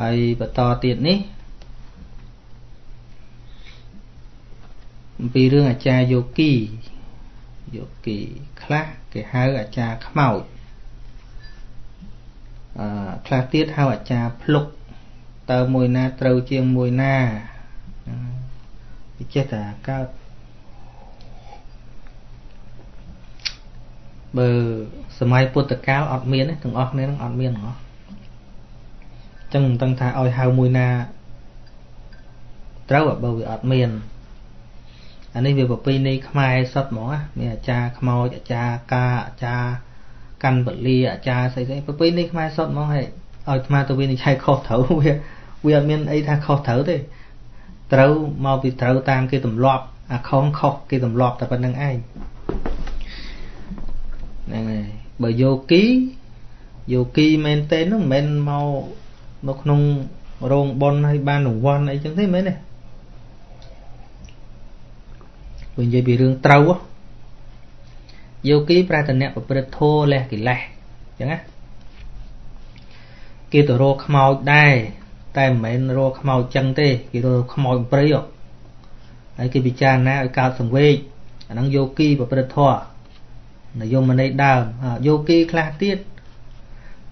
Speaker 1: ហើយបន្តទៀតនេះអំពីរឿងអាចារ្យយោគីយោគីខ្លះគេហៅអាចារ្យខ្មោចអឺខ្លះទៀតហៅអាចារ្យភ្លុកតើមួយណាត្រូវជាងមួយណាវាចេះតែកើតបើសម័យពុទ្ធកាលអត់មានទេទាំងអស់គ្នានឹងអត់មានហ៎ ចឹងមិនដឹងថាឲ្យហៅមួយណាត្រូវបើវាអត់មានអានេះវាប្រពៃណីខ្មែរសុទ្ធហ្មងណាមានអាចារ្យខ្មោចអាចារ្យកាអាចារ្យកាន់ពលាអាចារ្យស្អីស្អីប្រពៃណីខ្មែរសុទ្ធហ្មងហើយឲ្យអាត្មាទៅវានិយាយខុសត្រូវវាវាអត់មានអីថាខុសត្រូវទេត្រូវមកពីត្រូវតាមគេទម្លាប់អាខុសខុសគេទម្លាប់តែប៉ុណ្្នឹងឯងហ្នឹងហើយបើយោគីយោគីមែនទេនោះមិនមែនមក នៅក្នុងរោងប៉ុនហើយបានរង្វាន់អីចឹងទេមែនទេបើនិយាយពីរឿងត្រូវយោគីប្រែតអ្នកប្រព្រឹត្តធម៌លះកិលេសចឹងណាគេទៅរកខ្មោចដែរតែមិនមែនរកខ្មោចចឹងទេគេរកខ្មោចព្រៃហើយគេពិចារណាឲ្យកើតសង្វេគអាហ្នឹងយោគីប្រព្រឹត្តធម៌និយមន័យដើមយោគីខ្លះទៀត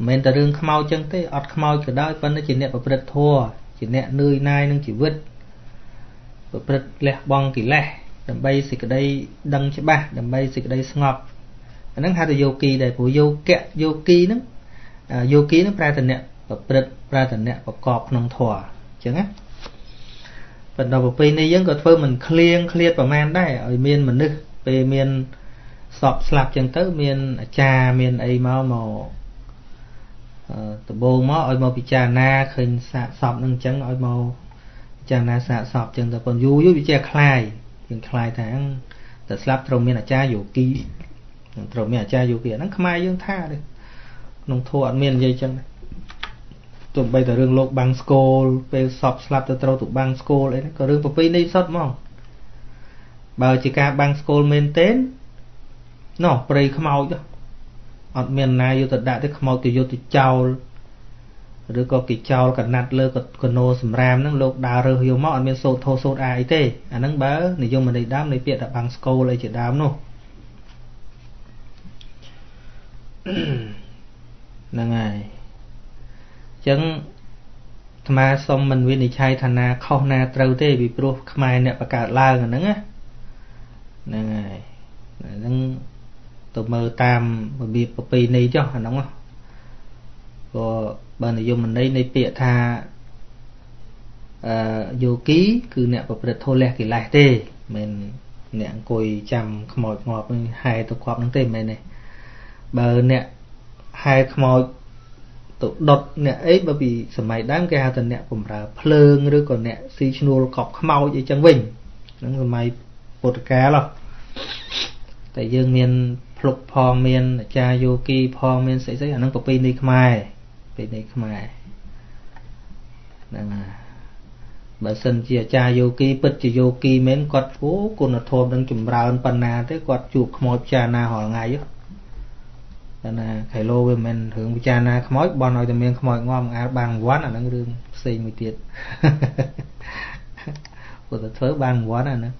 Speaker 1: មិនមែនតែរឿងខ្មោចចឹងទេអត់ខ្មោចក៏ដោយប៉ុន្តែជាអ្នកប្រព្រឹត្តធម៌ជាអ្នកនឿយណាយនឹងជីវិតប្រព្រឹត្តលះបង់កិលេសដើម្បីសេចក្តីដឹងច្បាស់ដើម្បីសេចក្តីស្ងប់អាហ្នឹងហៅថាយោគីដែរព្រោះយោគៈយោគីហ្នឹងយោគីហ្នឹងប្រែតែអ្នកប្រព្រឹត្តប្រែតែអ្នកប្រកបក្នុងធម៌អញ្ចឹងណាប៉ុន្តែប្រពៃនេះយើងក៏ធ្វើមិនឃ្លៀងឃ្លាតប្រមាណដែរឲ្យមានមនុស្សពេលមានសពស្លាប់ចឹងទៅ មានអាចារ្យមានអីមកមក ដំបូងមកឲ្យមកពិចារណាឃើញសាកសពនឹងអញ្ចឹងឲ្យមកពិចារណាសាកសពអញ្ចឹងទៅប៉ុន្តែយូរយូរវាចេះคลายយើងคลายថាតែស្លាប់ត្រូវមានអាចារ្យយោគីត្រូវមានអាចារ្យយោគីអាហ្នឹងខ្មែរយើងថាទេក្នុងធម៌អត់មាននិយាយអញ្ចឹងទោះបីតែរឿងលោកបាំងស្គលពេលសពស្លាប់ទៅត្រូវទៅបាំងស្គលអីហ្នឹងក៏រឿងប្រពៃណីសុទ្ធហ្មងបើជាការបាំងស្គលមែនទែន ណោះព្រៃខ្មោច អត់មានណាយកទៅដាក់ទេខ្មោចទៅយកទៅចោលឬក៏គេចោលកណាត់លើកណោសម្រាមហ្នឹងលោកដើររើសយកមកអត់មានសូត្រធោសូត្រអាអីទេអាហ្នឹងបើនិយមន័យដើមនៃពាក្យថាបាំងស្គលអីជាដើមនោះហ្នឹងហើយអញ្ចឹងអាត្មាសុំមិនវិនិច្ឆ័យថាណាខុសណាត្រូវទេពីព្រោះខ្មែរអ្នកបង្កើតឡើងអាហ្នឹងណាហ្នឹងហើយហ្នឹង ទៅមើលតាមរបៀបប្រពៃណីចុះអាហ្នឹងក៏បើនិយមន័យនៃពាក្យថាអឺយោគីគឺអ្នកប្រព្រឹត្តធម៌លះកិលេសទេមិនអ្នកអង្គុយចាំខ្មោចងាប់ហែទៅគាត់នឹងទេមិនមែនទេបើអ្នកហែខ្មោចទៅដុតអ្នកអីបើពីសម័យដើមគេហៅថាអ្នកបំរើភ្លើងឬក៏អ្នកស៊ីឈ្នួលកប់ខ្មោចអីចឹងវិញហ្នឹងសម័យពុទ្ធកាលតែយើងមាន ភ្លុកផងមានអាចារ្យយោគីផងមានស្អីស្អីអាហ្នឹងប្រពៃណីខ្មែរប្រពៃណីខ្មែរហ្នឹងហើយបើសិនជាអាចារ្យយោគីពិតជាយោគីមែនគាត់អូគុណធម៌នឹងចម្រើនប៉ុណ្ណាទេគាត់ជួបខ្មោចពិចារណារាល់ថ្ងៃតែណាខៃឡូវាមិនមែនរឿងពិចារណាខ្មោចបន់ឲ្យតែមានខ្មោចងំអាលបានរង្វាន់អាហ្នឹងរឿងផ្សេងមួយទៀតពុទ្ធធ្វើបានរង្វាន់អាហ្នឹង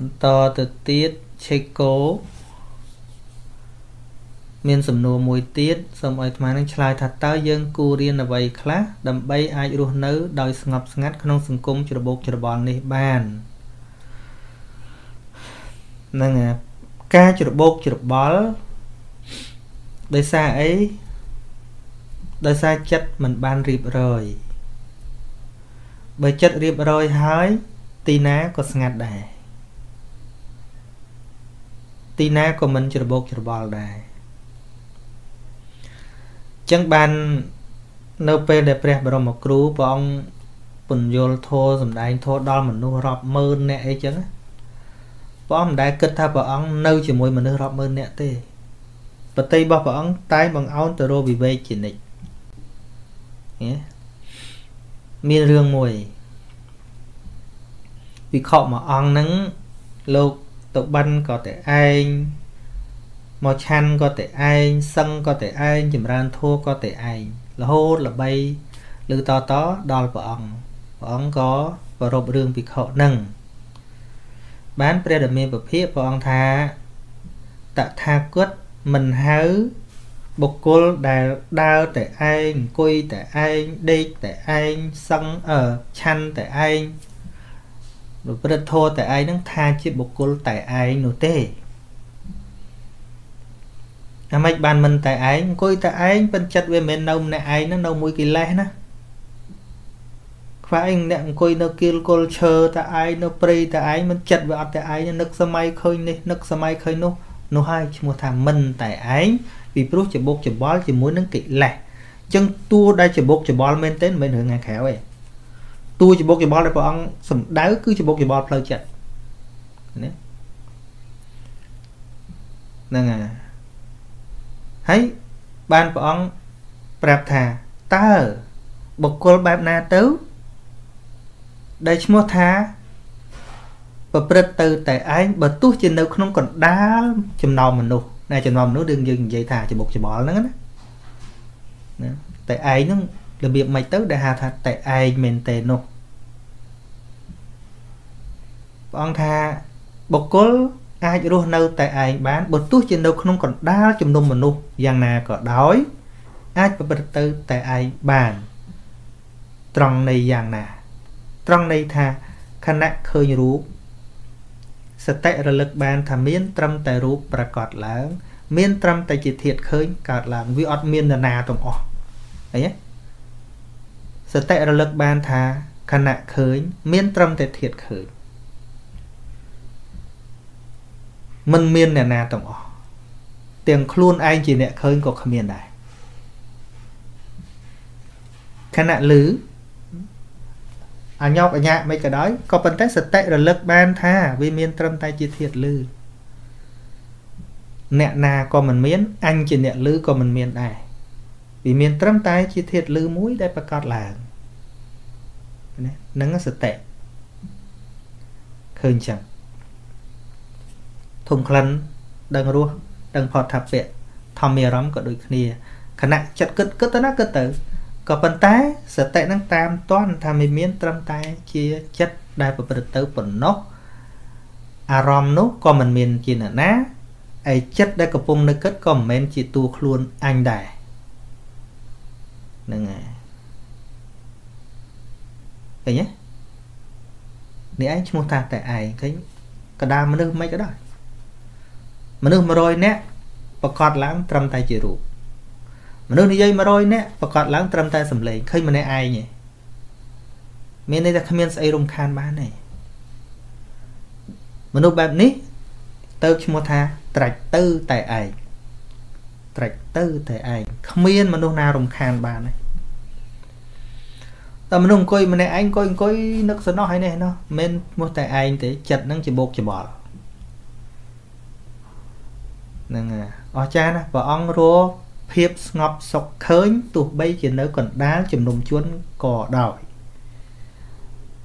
Speaker 1: បន្តទៅទៀតឆេកូមានសំណួរមួយទៀតសូមឲ្យអាត្មានឹងឆ្លើយថាតើយើងគួររៀនអ្វីខ្លះដើម្បីអាចរស់នៅ ដោយស្ងប់ស្ងាត់ក្នុងសង្គមច្របូកច្របល់នេះបានហ្នឹងហើយការច្របូកច្របល់ដោយសារអីដោយសារចិត្តមិនបានរៀបរយបើចិត្តរៀបរយហើយទីណាក៏ស្ងាត់ដែរ ទីណាក៏មិនច្របូកច្របល់ដែរចឹងបាននៅពេលដែលព្រះបរមគ្រូព្រះអង្គពន្យល់ធម៌សំដែងធម៌ដល់មនុស្សរាប់ម៉ឺនអ្នកអីចឹងព្រះអង្គមិនដែលគិតថាព្រះអង្គនៅជាមួយមនុស្សរាប់ម៉ឺនអ្នកទេបតីរបស់ព្រះអង្គតែបង្អោនទៅរកវិវេកជានិច្ចមានរឿងមួយវិខមួយអង្គហ្នឹងលោក ទៅបិណ្ឌក៏តែឯងមកឆាន់ក៏តែឯងសឹងក៏តែឯងចម្រើនធัวក៏តែឯងរហូតល្បីលើតតដល់ព្រះអង្គព្រះអង្គក៏ប្ររពរឿងភិក្ខុនឹងបានព្រះដ៏មានពភាកព្រះអង្គថាតថាគតមិនហៅបុគ្គលដែលដើរតែឯងអង្គុយតែឯងដេកតែឯងសឹងអឺឆាន់តែឯង ប្រព្រឹត្តធម៌តែឯងនឹងថាជាបុគ្គលតែឯងនោះទេអាម៉េចបានមិនតែឯងអង្គុយតែឯងពិនចិត្តវាមិនមែននៅម្នាក់ឯងហ្នឹងនៅមួយកិលេសណាខ្វះឯងអ្នកអង្គុយនៅគៀលគល់ឈើតែឯងនៅព្រៃតែឯងមិនចិត្តវាអត់តែឯងនឹកសម័យឃើញនេះនឹកសម័យឃើញនោះនោះហើយឈ្មោះថាមិនតែឯងពីព្រោះច្បុកច្បល់ជាមួយនឹងកិលេសអញ្ចឹងតួដែលច្បុកច្បល់មែនទេមិនមែនរឿងថ្ងៃក្រៅទេ តួច្បុកច្បល់ដែលព្រះអង្គសំដៅគឺច្បុកច្បល់ផ្លូវចិត្តណាហ្នឹងហើយហើយបានព្រះអង្គប្រាប់ថាតើបុគ្គលបែបណាទៅដែលឈ្មោះថាប្រព្រឹត្តទៅតែឯងបើទោះជានៅក្នុងកណ្ដាលចំណោមមនុស្សណាចំណោមមនុស្សយើងយើងនិយាយថាច្បុកច្បល់ហ្នឹងណាណាតែឯងហ្នឹងរបៀបម៉េចទៅដែលហៅថាតែឯងមែនទេនោះ ព្រះអង្គថាបុគ្គលអាចរស់នៅតែឯងបានបើទោះជានៅក្នុងកណ្ដាលជំនុំមនុស្សយ៉ាងណាក៏ដោយ អាចប្រព្រឹត្តទៅតែឯងបាន ត្រង់នៃយ៉ាងណា ត្រង់ន័យថាខណៈឃើញរូបសតិរលឹកបានថាមាន ត្រឹមតែរូបប្រកបឡើង មាន ត្រឹមតែជាធាតឃើញកើតឡើងវាអត់មាននរណាទាំងអស់អីសតិរលឹកបានថាខណៈឃើញ មាន ត្រឹមតែធាតឃើញ មិនមានអ្នកណាទាំងអស់ទាំងខ្លួនឯងជាអ្នកឃើញក៏គ្មានដែរខណៈឮអញោកអញ្ញាមិនក៏ដោយក៏ប៉ុន្តែសតិរលឹកបានថាវាមាន ត្រឹមតែជាធាតឮអ្នកណាក៏មិនមានអញជាអ្នកឮក៏មិនមានដែរវាមានត្រឹមតែជាធាតុលឺមួយដែលប្រកាសឡើងណានឹងសតិឃើញចឹង ធំក្លិនដឹងរសដឹងផតថាពៈធម្មអារម្មណ៍ក៏ដូចគ្នាខណៈចិត្តគិតគិតទៅណាគិតទៅក៏ប៉ុន្តែសតិនឹងតាមតន់ថាមិនមាន ត្រឹមតែជាចិត្តដែលប្រព្រឹត្តទៅប៉ុណ្ណោះអារម្មណ៍នោះក៏មិនមានជាអ្នកណាឯចិត្តដែលកំពុងនឹកគិតក៏មិនមែនជាតួខ្លួនអញដែរហ្នឹងហើយឃើញទេនេះឯងឈ្មោះថាតែឯងឃើញកដាមនុស្សមិនក៏ដោយ មនុស្ស100នាក់ប្រកាសឡើងត្រឹមតែជារូបមនុស្សនិយាយ100នាក់ប្រកាសឡើងត្រឹមតែសំឡេងឃើញម្នាក់ឯងទេមានន័យថាគ្មានស្អីរំខានបានទេមនុស្សបែបនេះទៅឈ្មោះថាត្រាច់ទៅតែឯងត្រាច់ទៅតែឯងគ្មានមនុស្សណារំខានបានទេតែមនុស្សអង្គុយម្នាក់ឯងអង្គុយអង្គុយនឹកសំណោះហើយនេះណោះមិនឈ្មោះតែឯងទេចិត្តនឹងច្បោកច្បល់ ហ្នឹងអស្ចារ្យណាព្រះអង្គរកភាពស្ងប់សុខឃើញទោះបីជានៅកណ្ដាលជំនុំជន់ក៏ដោយ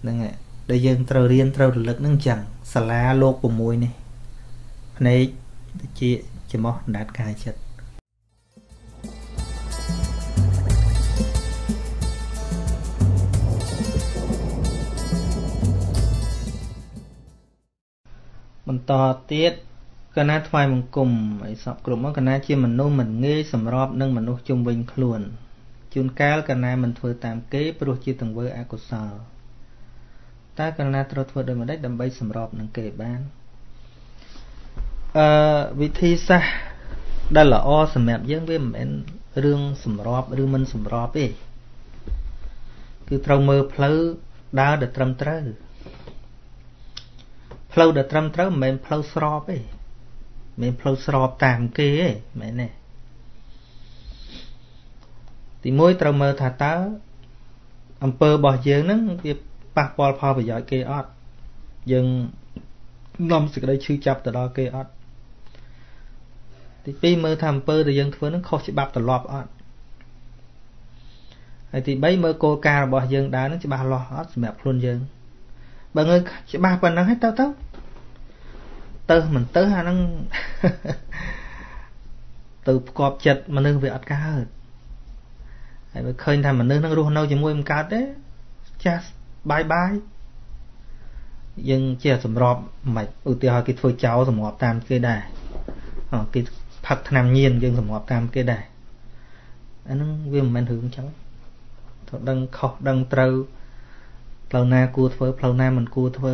Speaker 1: ហ្នឹងហើយដែលយើងត្រូវរៀនត្រូវរលឹកនឹងចឹងសាលាលោក6នេះភ្នែកតិចច្រមុះអណ្ដាតកាយចិត្តបន្តទៀត កណាថ្វាយបង្គំឲ្យសពគ្រប់មកកណាជាមនុស្សមិនងាយសម្របនឹងមនុស្សជុំវិញខ្លួនជួនកាលកណាមិនធ្វើតាមគេព្រោះជាទង្វើអកុសលតើកណាត្រូវធ្វើដូចម្តេចដើម្បីសម្របនឹងគេបានអឺវិធីសាស្ត្រដែលល្អសម្រាប់យើងវាមិនមែនរឿងសម្របឬមិនសម្របទេគឺត្រូវមើលផ្លូវដើរដែលត្រឹមត្រូវផ្លូវដែលត្រឹមត្រូវមិនមែនផ្លូវស្របទេ មិនមែនផ្លូវស្របតាមគេទេមែនទេទីមួយត្រូវមើលថាតើអំពើរបស់យើងហ្នឹងវាប៉ះពាល់ផលប្រយោជន៍គេអត់យើងនាំសេចក្តីឈឺចាប់ទៅដល់គេអត់ទី2មើលថាអំពើដែលយើងធ្វើនឹងខុសច្បាប់ទម្លាប់អត់ហើយទី3មើលគោលការណ៍របស់យើងដើរនឹងច្បាស់លាស់អត់សម្រាប់ខ្លួនយើងបើងើច្បាស់ប៉ុណ្ណឹងហើយទៅទៅ ទៅមិនទៅអាហ្នឹងទៅផ្គប់ចិត្តមនុស្សវាអត់កើតហើយបើឃើញថាមនុស្សនឹងរស់នៅជាមួយមិនកើតទេចាស់បាយបាយយើងជាសម្របមិនឧទាហរណ៍គេធ្វើចោលសម្របតាមគេដែរគេផឹកឆ្នាំញៀនយើងសម្របតាមគេដែរអាហ្នឹងវាមិនមែនរឿងចឹងត្រូវដឹងខុសដឹងត្រូវផ្លូវណាគួរធ្វើផ្លូវណាមិនគួរធ្វើ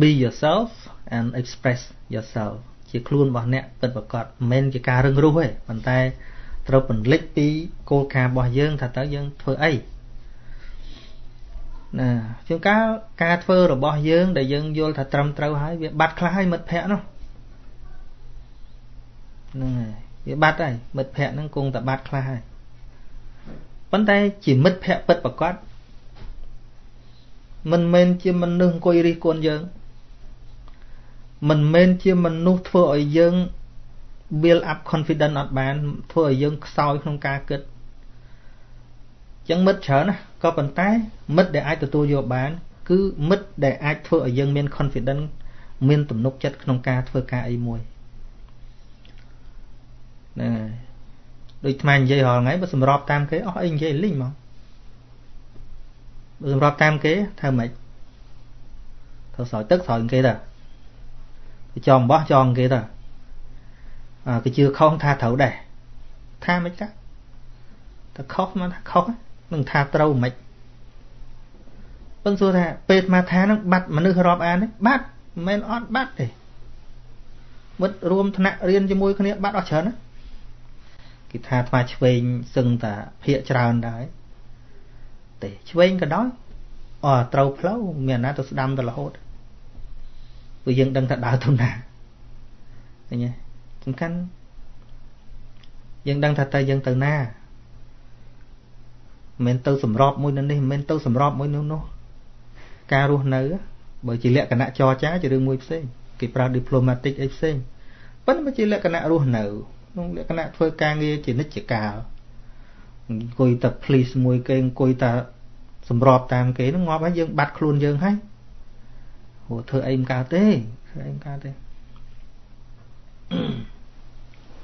Speaker 1: be yourself and express yourself ជាខ្លួនរបស់អ្នកពិតប្រាកដមិនមែនជាការរឹងរូសទេប៉ុន្តែត្រូវពន្លិចពីគោលការណ៍របស់យើងថាតើយើងធ្វើអីណាជាងការការធ្វើរបស់យើង ដែលយើងយល់ថាត្រឹមត្រូវហើយវាបាត់ខ្លះហើយមិត្តភ័ក្ដិនោះហ្នឹងហើយវាបាត់ហើយមិត្តភ័ក្ដិហ្នឹងគង់តែបាត់ខ្លះហើយប៉ុន្តែជាមិត្តភ័ក្ដិពិតប្រាកដមិនមែនជាមនុស្សអង្គុយរិះគន់យើង មិនមែនជាមនុស្សធ្វើឲ្យយើង build up confidence អត់បាន ធ្វើឲ្យយើងខ្សោយក្នុងការគិតចឹងមិត្តច្រើនណាក៏ប៉ុន្តែ មិត្តដែលអាចទទួលយកបាន គឺមិត្តដែលអាចធ្វើឲ្យយើងមាន confidence មានទំនុកចិត្តក្នុងការធ្វើការអីមួយណាដូចថ្មនិយាយរាល់ថ្ងៃបើសម្របតាមគេអស់អីនិយាយលីងមកបើសម្របតាមគេធ្វើម៉េចធ្វើស្រោចទឹកស្រោចគេទៅ ចងបោះចងគេទៅអាគេជឿខុសថាត្រូវដែរថាមិនចាតែខុសមកថាខុសនឹងថាត្រូវមិនពឹងសួរថាពេលអាត្មាថានឹងបាត់មនុស្សរាប់អានទេបាត់មិនមែនអត់បាត់ទេមិត្តរួមថ្នាក់រៀនជាមួយគ្នាបាត់អស់ច្រើនណាគេថាអាត្មាឆ្វេងសឹងតាភាកច្រើនដែរទេឆ្វេងក៏ដោយអត់ត្រូវផ្លូវមានណាទៅស្ដាំទៅរហូត ព្រោះយើងដឹងថាដើរទៅណាឃើញទេសំខាន់យើងដឹងថាតើយើងទៅណាមិនមែនទៅសម្របមួយនៅនេះមិនមែនទៅសម្របមួយនោះនោះការរស់នៅបើជាលក្ខណៈចរចាជារឿងមួយផ្សេងគេប្រើ diplomatic អីផ្សេងប៉ុន្តែបើជាលក្ខណៈរស់នៅក្នុងលក្ខណៈធ្វើការងារជានិច្ចកាលអង្គុយតែ please មួយគេអង្គុយតែសម្របតាមគេហ្នឹងងាប់ហើយយើងបាត់ខ្លួនយើងហើយ ហូធ្វើអីមិនកើតទេធ្វើអីមិនកើតទេ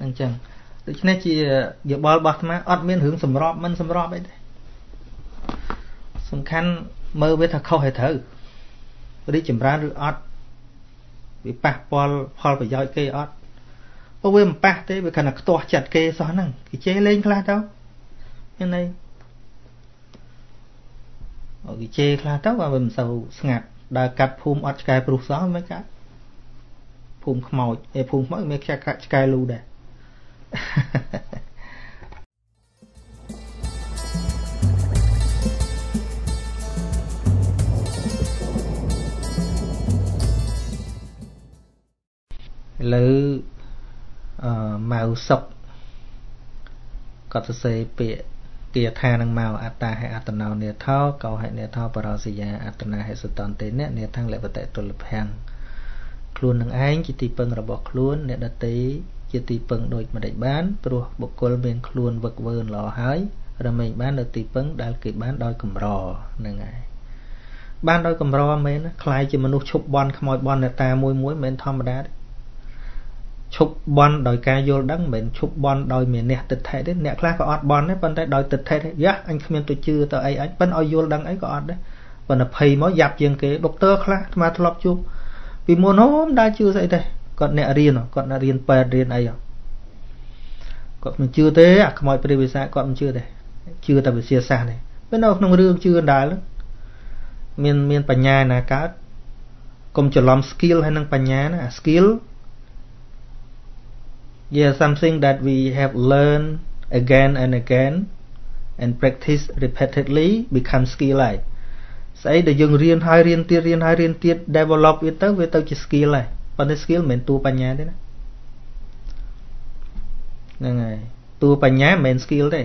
Speaker 1: អញ្ចឹងដូច្នេះជាយោបល់របស់អាត្មាអត់មានរឿងសម្របមិនសម្របអីទេសំខាន់មើលវាថាខុសហើយត្រូវរីកចម្រើនឬអត់វាប៉ះពាល់ផលប្រយោជន៍គេអត់ព្រោះវាមិនប៉ះទេវាគ្រាន់តែខ្ទាស់ចិត្តគេសោះហ្នឹងគេចេះលេងខ្លះទៅមានន័យអូគេជេរខ្លះទៅវាមិនសូវស្ងាត់ ដើរកាត់ភូមិអត់ឆ្កែព្រុសសោះមិនកាត់ភូមិខ្មោចឯភូមិខ្មោចមានខ្ចាក់កាត់ឆ្កែលូដែរឥឡូវអឺម៉ៅសុកគាត់សរសេរពាក្យ គាថានឹងមកអត្តាហេអត្តណោនេថោកោហេនេថោបរោសយាអត្តនាហេសតន្តេអ្នកនេថੰលបតិទុលភាំងខ្លួននឹងឯងជាទីពឹងរបស់ខ្លួនអ្នកដតីជាទីពឹងដូចម្ដេចបានព្រោះបុគ្គលមានខ្លួនវឹកវើល្អហើយរមែងបាននៅទីពឹងដែលគេបានដោយកម្រនឹងហើយបានដោយកម្រមែនខ្លាយជាមនុស្សឈប់បន់ខ្មោចបន់អ្នកតាមួយមួយមិនធម្មតាទេ ឈប់បន់ដោយការយល់ដឹងមិនមែនឈប់បន់ដោយមានអ្នកទិដ្ឋិទេអ្នកខ្លះក៏អត់បន់ដែរប៉ុន្តែដោយទិដ្ឋិទេយ៉ាអញគ្មានទៅជឿទៅអីអញប៉ិនឲ្យយល់ដឹងអីក៏អត់ដែរប៉ុន្តែភ័យមកយ៉ាប់ជាងគេដុកទ័រខ្លះអាត្មាធ្លាប់ជួបពីមុនហូមដែរជឿស្អីទេគាត់អ្នករៀនគាត់អ្នករៀនពេទ្យរៀនអីគាត់មិនជឿទេអាខ្មោចព្រះវិសាគាត់មិនជឿទេជឿតែវិទ្យាសាស្ត្រទេពេលនៅក្នុងរឿងជឿដាល់មានមានបញ្ញាណាកើតកុំច្រឡំ skill ហើយនឹងបញ្ញាណា skill yeah something that we have learned again and again and practice repeatedly become skill ហើយស្អីដែលយើងរៀនហើយរៀនទៀតរៀនហើយរៀនទៀត develop វាទៅវាទៅជា skill ហើយប៉ុន្តែ skill មិនមែនតួបញ្ញាទេណាហ្នឹងហើយតួបញ្ញាមិនមែន skill ទេ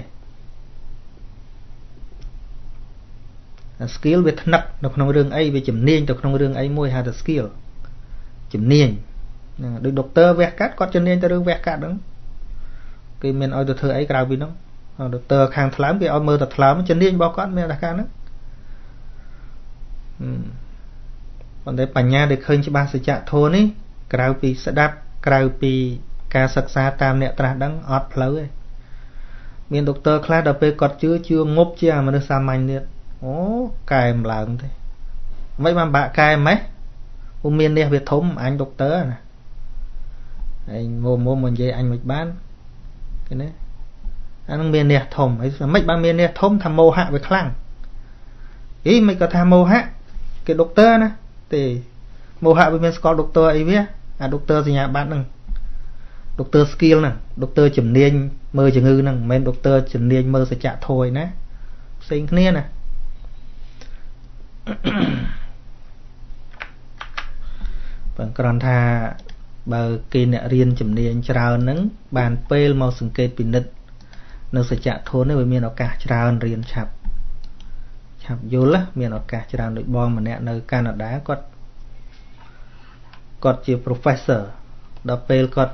Speaker 1: អា skill វាថ្នឹកនៅក្នុងរឿងអីវាជំនាញទៅក្នុងរឿងអីមួយហៅថា skill ជំនាញ ហ្នឹងដូចដុកទ័រវះកាត់គាត់ជំនាញទៅរឿងវះកាត់ហ្នឹងគេមានឲ្យទៅធ្វើអីក្រៅពីហ្នឹងដុកទ័រខាងថ្លើមគេឲ្យមើលតែថ្លើមជំនាញរបស់គាត់មានតែការហ្នឹងប៉ុន្តែបញ្ញាដែលឃើញច្បាស់សច្ចធម៌នេះក្រៅពីស្ដាប់ក្រៅពីការសិក្សាតាមអ្នកត្រាស់ដឹងអត់ផ្លូវទេមានដុកទ័រខ្លះដល់ពេលគាត់ជឿជឿងប់ជាមនុស្សសាមញ្ញទៀតអូកែម្ឡើងទេមិនបានបាក់កែម៉េះពុំមាននេះវាធំអញដុកទ័រណា ហើយមុំមុំមកនិយាយអញមិនបានឃើញទេអានឹងមានអ្នកធំហើយមិនបានមានអ្នកធំថាមោហៈវាខ្លាំងអីមិនក៏ថាមោហៈគេដុកទ័រណាទេមោហៈវាមានស្គាល់ដុកទ័រអីវាអាដុកទ័រសញ្ញាបត្រហ្នឹងដុកទ័រ skill ហ្នឹងដុកទ័រជំនាញមើលជំងឺហ្នឹងមិនមែនដុកទ័រជំនាញមើលសច្ចធម៌ឯណាផ្សេងគ្នាណាបើគ្រាន់ថា បើគេអ្នករៀនជំនាញច្រើនហ្នឹងបានពេលមកសង្កេតពិនិត្យនៅសច្ចធម៌នេះវាមានឱកាសច្រើនរៀនឆាប់ឆាប់យល់មានឱកាសច្រើនដូចបងម្នាក់នៅកាណាដាគាត់គាត់ជា professor ដល់ពេលគាត់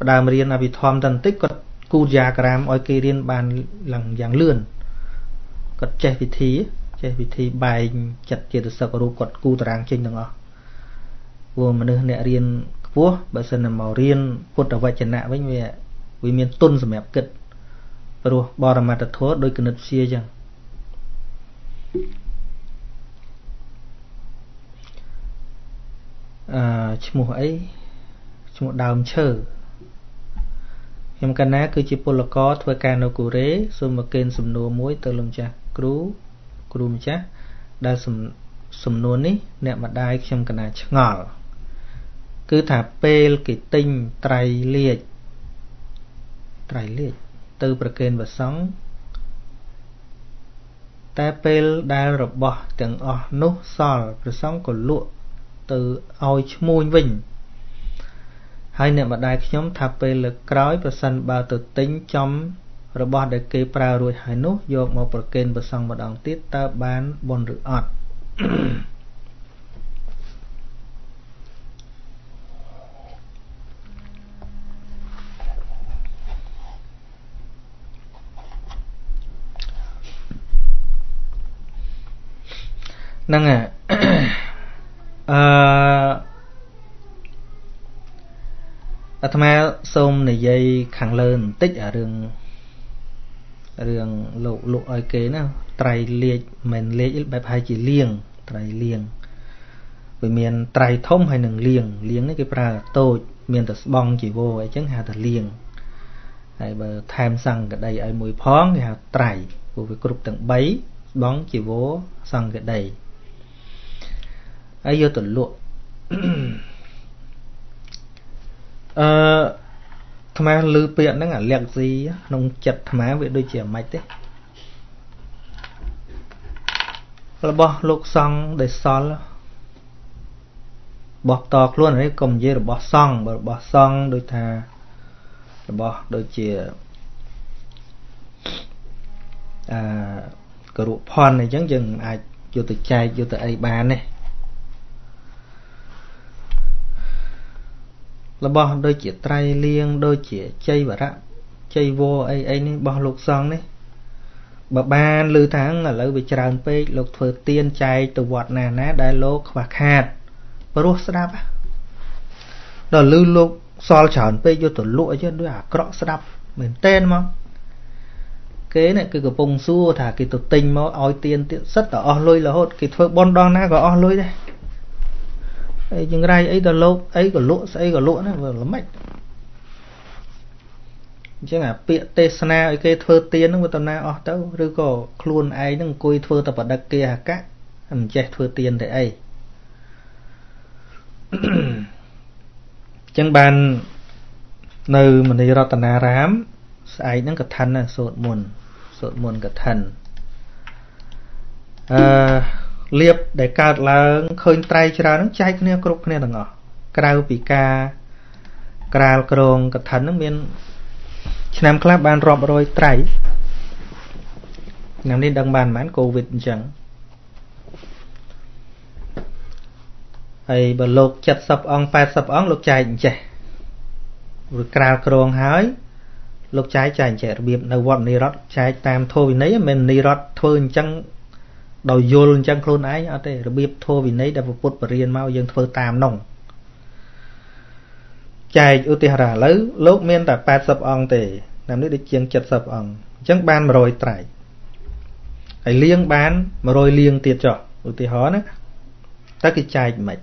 Speaker 1: ផ្ដើមរៀនអភិធម្មតន្តិចគាត់គូយ៉ាក្រាមឲ្យគេរៀនបានឡើងយ៉ាងលឿនគាត់ចេះវិធីចេះវិធីបែងចិត្តចេតសិករូបគាត់គូតារាងចេញទាំងអស់ព្រោះមនុស្សអ្នករៀន ពោះបើសិនមករៀនពុទ្ធវចនៈវិញវាវាមានទុនសម្រាប់គិតព្រោះបរមត្តធម៌ដោយគណិតវិទ្យាចឹងអឺឈ្មោះអីឈ្មោះដើមឈើខ្ញុំកណាគឺជាពលករធ្វើការនៅកូរ៉េសូមមកកេនសំណួរមួយទៅលោកម្ចាស់គ្រូគ្រូម្ចាស់ដែលសំណួរនេះអ្នកម្ដាយខ្ញុំកណាឆ្ងល់ គឺថាពេលគេទិញត្រៃលាជត្រៃលាជទៅប្រគេនព្រះសង្ឃតែពេលដែលរបស់ទាំងអស់នោះសល់ព្រះសង្ឃក៏លក់ទៅឲ្យឈ្មួញវិញហើយអ្នកម្ដាយខ្ញុំថាពេលលើកក្រោយប្រសិនបើទៅទិញចំរបស់ដែលគេប្រើរួចហើយនោះយកមកប្រគេនព្រះសង្ឃម្ដងទៀតតើបានបុណ្យឬអត់ ហ្នឹងអឺអាត្មាសូមនិយាយខាងលើបន្តិចអារឿងរឿងលោកលក់ឲ្យគេណាត្រៃលាជមិនលាជបែបហើយជាលៀងត្រៃលៀងវាមានត្រៃធំហើយនឹងលៀងលៀងនេះគេប្រើតូច មានតែស្បង់ជីវរអីចឹងហៅថាលៀងហើយបើថែមសង្កដីឲ្យមួយផងគេហៅត្រៃព្រោះវាគ្រប់ទាំង3ស្បង់ជីវរសង្កដី ហើយយកទៅលក់អឺអាត្មាឮពាក្យហ្នឹងអាលក្ខស៊ីក្នុងចិត្តអាត្មាវាដូចជាអាម៉េចទេរបស់លោកសង្ឃដែលសល់របស់តខ្លួននេះកុំនិយាយរបស់សង្ឃបើរបស់សង្ឃដូចថារបស់ដូចជាអឺករុផនអញ្ចឹងយើងអាចយកទៅចែកយកទៅអីបានទេ របស់ដូចជាត្រៃលៀងដូចជាជ័យវរៈជ័យវរអីអីនេះរបស់លោកសង្ឃនេះបើបានឮថាឥឡូវវាច្រើនពេកលោកធ្វើទៀនចែកទៅវត្តណាណាដែលលោកខ្វះខាតព្រោះស្ដាប់ដល់ឮលោកសល់ច្រើនពេកយកទៅលក់អីចឹងដូចអាក្រក់ស្ដាប់មែនតើមកគេនេះគឺកំពុងសួរថាគេទៅទិញមកឲ្យទៀនទៀតសិតតែអស់លុយរហូតគេធ្វើបន់ដងណាក៏អស់លុយដែរ អីចង្រៃអីដល់លោកអីក៏លក់ស្អីក៏លក់ណាវាល្មិចអញ្ចឹងអាពាក្យទេសនាឲ្យគេធ្វើទៀនហ្នឹងវាតំណាអស់ទៅឬក៏ខ្លួនឯងហ្នឹងអង្គុយធ្វើតែបដិគេហកៈមិនចេះធ្វើទៀនតែអីអញ្ចឹងបាននៅមនីរតនារាម ស្អែកហ្នឹងកឋិនសូត្រមុនសូត្រមុនកឋិនអឺ លៀបដែលកើតឡើងឃើញត្រៃច្រើនហ្នឹងចែកគ្នាគ្រប់គ្នាទាំងអស់ក្រៅពីការក្រាលក្រងកឋិនហ្នឹងមាន ឆ្នាំខ្លះបានរាប់រយត្រៃឆ្នាំនេះដឹងបានប៉ុន្មានកូវីដអញ្ចឹងហើយបើលោក70អង្គ80អង្គលោកចែកអញ្ចេះឬក្រាលក្រងហើយលោកចែកចែកអញ្ចេះរបៀបនៅវត្តមនីរតចែកតាមធម៌វិន័យមិនមនីរតធ្វើអញ្ចឹង ដោយយល់អញ្ចឹងខ្លួនឯងអត់ទេរបៀបធម៌វិន័យដែលពុទ្ធបរៀនមកយើងធ្វើតាមនោះចែកឧទាហរណ៍ឥឡូវលោកមានតែ80អង្គទេតាមនេះដូចជាង70អង្គអញ្ចឹងបាន100ត្រៃហើយលៀងបាន100លៀងទៀតចុះឧទាហរណ៍ណាតើគេចែកមិន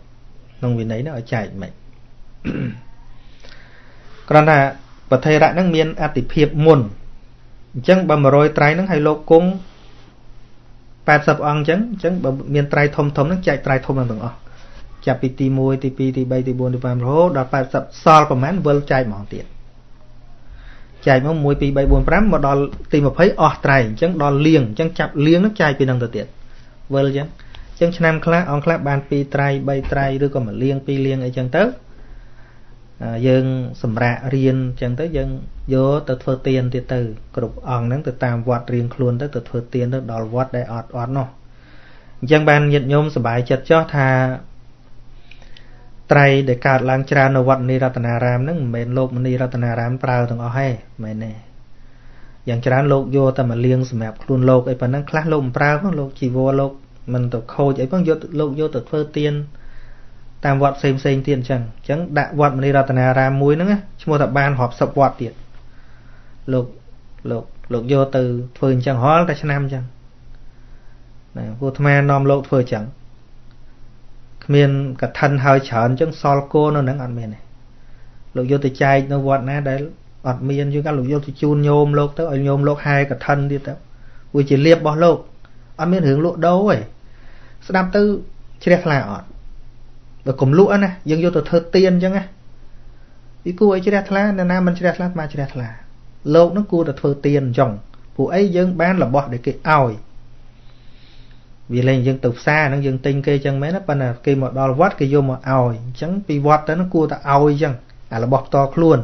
Speaker 1: ក្នុងវិន័យនោះឲ្យចែកមិនគ្រាន់តែប្រធេរៈហ្នឹងមានអតិភិបមុនអញ្ចឹងបើ100ត្រៃហ្នឹងឲ្យលោកគង់ 80អង្គអញ្ចឹងអញ្ចឹងបើមានត្រៃធំធំហ្នឹងចែកត្រៃធំទាំងអស់ចាប់ពីទី1ទី2ទី3ទី4ទី5រហូតដល់80សល់ប្រហែលវិលចែកហ្មងទៀតចែកមក1 2 3 4 5មកដល់ទី20អស់ត្រៃអញ្ចឹងដល់លៀងអញ្ចឹងចាប់លៀងហ្នឹងចែកពីហ្នឹងទៅទៀតវិលអញ្ចឹងអញ្ចឹងឆ្នាំខ្លះអង្គខ្លះបាន2ត្រៃ3ត្រៃឬក៏មួយលៀង2លៀងអីចឹងទៅ យើងសម្រាប់រៀនអញ្ចឹងទៅយើងយកទៅធ្វើទៀនទៀតទៅគ្រប់អង្គហ្នឹងទៅតាមវត្តរៀងខ្លួនទៅទៅធ្វើទៀនទៅដល់វត្តដែលអត់អត់នោះអញ្ចឹងបានញាតិញោមសប្បាយចិត្តចោះថាត្រៃដែលកើតឡើងច្រើននៅវត្តនីរតនារាមហ្នឹងមិនមែនលោកមនីរតនារាមប្រើទាំងអស់ទេមែនទេយ៉ាងច្រើនលោកយកតែមកលៀងសម្រាប់ខ្លួនលោកអីប៉ុណ្ណឹងខ្លះលោកមិនប្រើផងលោកជីវរលោកមិនទៅខូចអីផងយកលោកយកទៅធ្វើទៀន តាមវត្តផ្សេងផ្សេងទៀតអញ្ចឹងអញ្ចឹងដាក់វត្តមនីរតនារាមមួយហ្នឹងឈ្មោះថាបានរាប់សិបវត្តទៀតលោកលោកលោកយកទៅធ្វើអញ្ចឹងរាល់តែឆ្នាំអញ្ចឹងណាពួកអាត្មានាំលោកធ្វើអញ្ចឹងគ្មានកឋិនហើយច្រើនអញ្ចឹងសល់គោនៅហ្នឹងអត់មានទេលោកយកទៅចែកនៅវត្តណាដែលអត់មានយូរកាលលោកយកទៅជូនញោមលោកទៅឲ្យញោមលោកហែកឋិនទៀតទៅវាជាលៀបរបស់លោកអត់មានរឿងលក់ដូរទេស្ដាប់ទៅជ្រះថ្លាអត់ បើកុំលក់ណាយើងយកទៅធ្វើទៀនអញ្ចឹងណាពីគួរឲ្យជ្រះថ្លាអ្នកណាមិនជ្រះថ្លាមកជ្រះថ្លាលោកនឹងគួរតែធ្វើទៀនអញ្ចឹងពួកអីយើងបានរបស់ដែលគេឲ្យវាលែងយើងទៅផ្សារហ្នឹងយើងទិញគេអញ្ចឹងមែនណាប៉ុន្តែគេមកដល់វត្តគេយកមកឲ្យអញ្ចឹងពីវត្តទៅហ្នឹងគួរតែឲ្យអញ្ចឹងអារបស់ផ្ទាល់ខ្លួន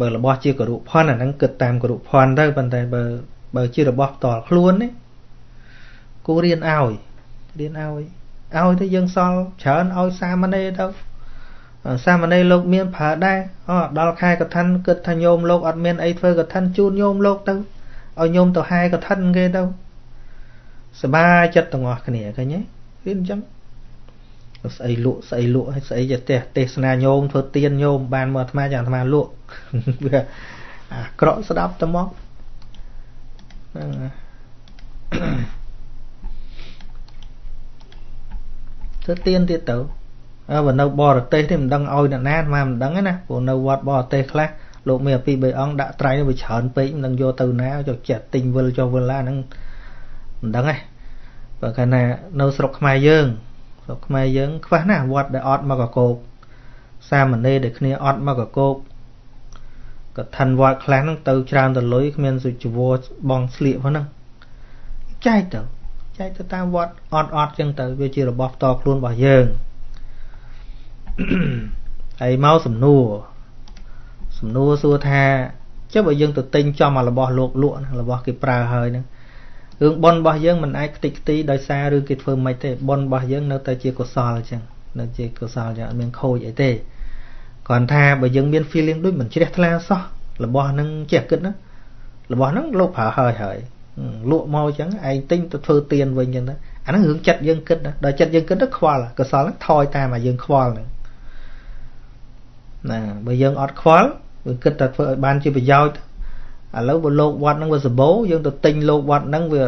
Speaker 1: បើរបស់ជាករុផនអាហ្នឹងគិតតាមករុផនទៅប៉ុន្តែបើបើជារបស់ផ្ទាល់ខ្លួននេះគួររៀនឲ្យរៀនឲ្យ ឲ្យទៅយើងសល់ច្រើនឲ្យសាមណេរទៅសាមណេរលោកមានប្រើដែរអូដល់ខែកឋិនគិតថាញោមលោកអត់មានអីធ្វើកឋិនជូនញោមលោកទៅឲ្យញោមទៅហែកឋិនគេទៅ សบายចិត្តទាំងអស់គ្នាឃើញទេវាអញ្ចឹងស្អីលក់ស្អីលក់ហើយស្អីចេះទេសទេសនាញោមធ្វើទៀនញោមបានមកអាត្មាយ៉ាងអាត្មាលក់វាអាក្រក់ស្ដាប់ទៅមកហ្នឹង ធ្វើទៀនទៀតទៅអើបើនៅបរទេសទេមិនដឹងឲ្យអ្នកណាមកមិនដឹងណាព្រោះនៅវត្តបរទេសខ្លះលោកមានអាពី3អង្គដាក់ត្រៃវាច្រើនពេកមិនដឹងយកទៅណាចុះចិត្តទិញវិលចុះវិលឡាហ្នឹងមិនដឹងទេបើកាលណានៅស្រុកខ្មែរយើងស្រុកខ្មែរយើងខ្វះណាស់វត្តដែលអត់មកកកោកសាមណេរដែលគ្នាអត់មកកកោកកឋិនវត្តខ្លះហ្នឹងទៅច្រើនទៅលុយគ្មានសុជីវរបងស្លៀកហ្នឹងចែកទៅ ចែកទៅតាមវត្តអត់អត់ចឹងទៅវាជារបស់ផ្ទាល់ខ្លួនរបស់យើងហើយមកសំណួរសំណួរសួរថាចុះបើយើងទៅទិញចំអារបស់លោកលក់របស់គេប្រើហើយហ្នឹងរឿងប៉ុនរបស់យើងមិនអាចខ្ទេចខ្ទីដោយសារឬគេធ្វើមិនទេប៉ុនរបស់យើងនៅតែជាកុសលអញ្ចឹងនៅជាកុសលយ៉ាងអត់មានខូចអីទេគ្រាន់ថាបើយើងមាន feeling ដូចមិនជ្រះថ្លាសោះរបស់ហ្នឹងចេះគិតណារបស់ហ្នឹងលោកប្រើហើយហើយ លក់មកអញ្ចឹងឯងទិញទៅធ្វើទៀនវិញអញ្ចឹងណាអាហ្នឹងរឿងចិត្តយើងគិតណាដល់ចិត្តយើងគិតទៅខ្វល់កុសលហ្នឹងថយតាមឲ្យយើងខ្វល់ហ្នឹងណាបើយើងអត់ខ្វល់វាគិតតែធ្វើឲ្យបានជាប្រយោជន៍ឥឡូវបើលោកវត្តហ្នឹងវាសបោយើងទៅទិញលោកវត្តហ្នឹងវា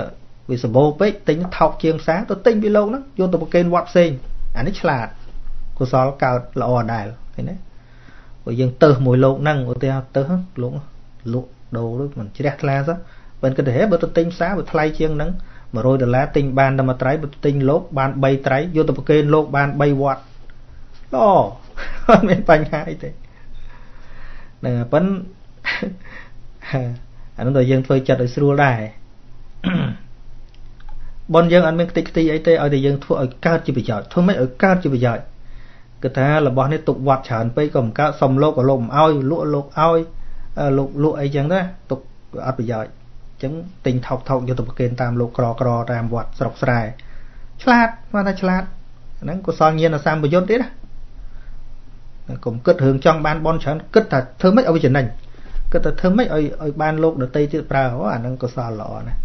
Speaker 1: វាសបោពេកទិញថោកជាងផ្សារទៅទិញពីលោកហ្នឹងយកទៅប្រគេនវត្តផ្សេងអានេះឆ្លាតកុសលកើតល្អដែរឃើញទេបើយើងទៅមួយលោកហ្នឹងឧទាហរណ៍ទៅលោកលក់ដូរដូចមិនជ្រះថ្លាសោះ បើគិតទៅហេបើទៅទិញផ្សារវាថ្លៃជាងហ្នឹង100ដុល្លារទិញបានតែមួយត្រៃបើទិញលោកបាន3ត្រៃយកទៅប្រគេនលោកបាន3វត្តល្អអត់មានបញ្ហាអីទេហ្នឹងប៉ុនអានោះដល់យើងធ្វើចិត្តឲ្យស្រួលដែរបនយើងអត់មានខ្ទេចខ្ទីអីទេឲ្យតែយើងធ្វើឲ្យកើតជាប្រយោជន៍ធ្វើម៉េចឲ្យកើតជាប្រយោជន៍គឺថារបស់នេះទុកវត្តច្រើនពេកក៏មិនកើតសុំលោកក៏លោកមិនឲ្យលក់លោកឲ្យលោកលក់អីចឹងណាទុកអត់ប្រយោជន៍អញ្ចឹងទិញថោកថោកយកទៅប្រគេនតាមលោកក្រក្រតាមវត្តស្រុកស្រែឆ្លាតមកថាឆ្លាតហ្នឹងកុសលញាណសម្បយុទ្ធទៀតណាកុំគិតរឿងចង់បានបនច្រើនគិតថាធ្វើម៉េចឲ្យវាចំណេញគិតថាធ្វើម៉េចឲ្យឲ្យបានលោកដតីទៀតប្រើអូអាហ្នឹងកុសលល្អណាស់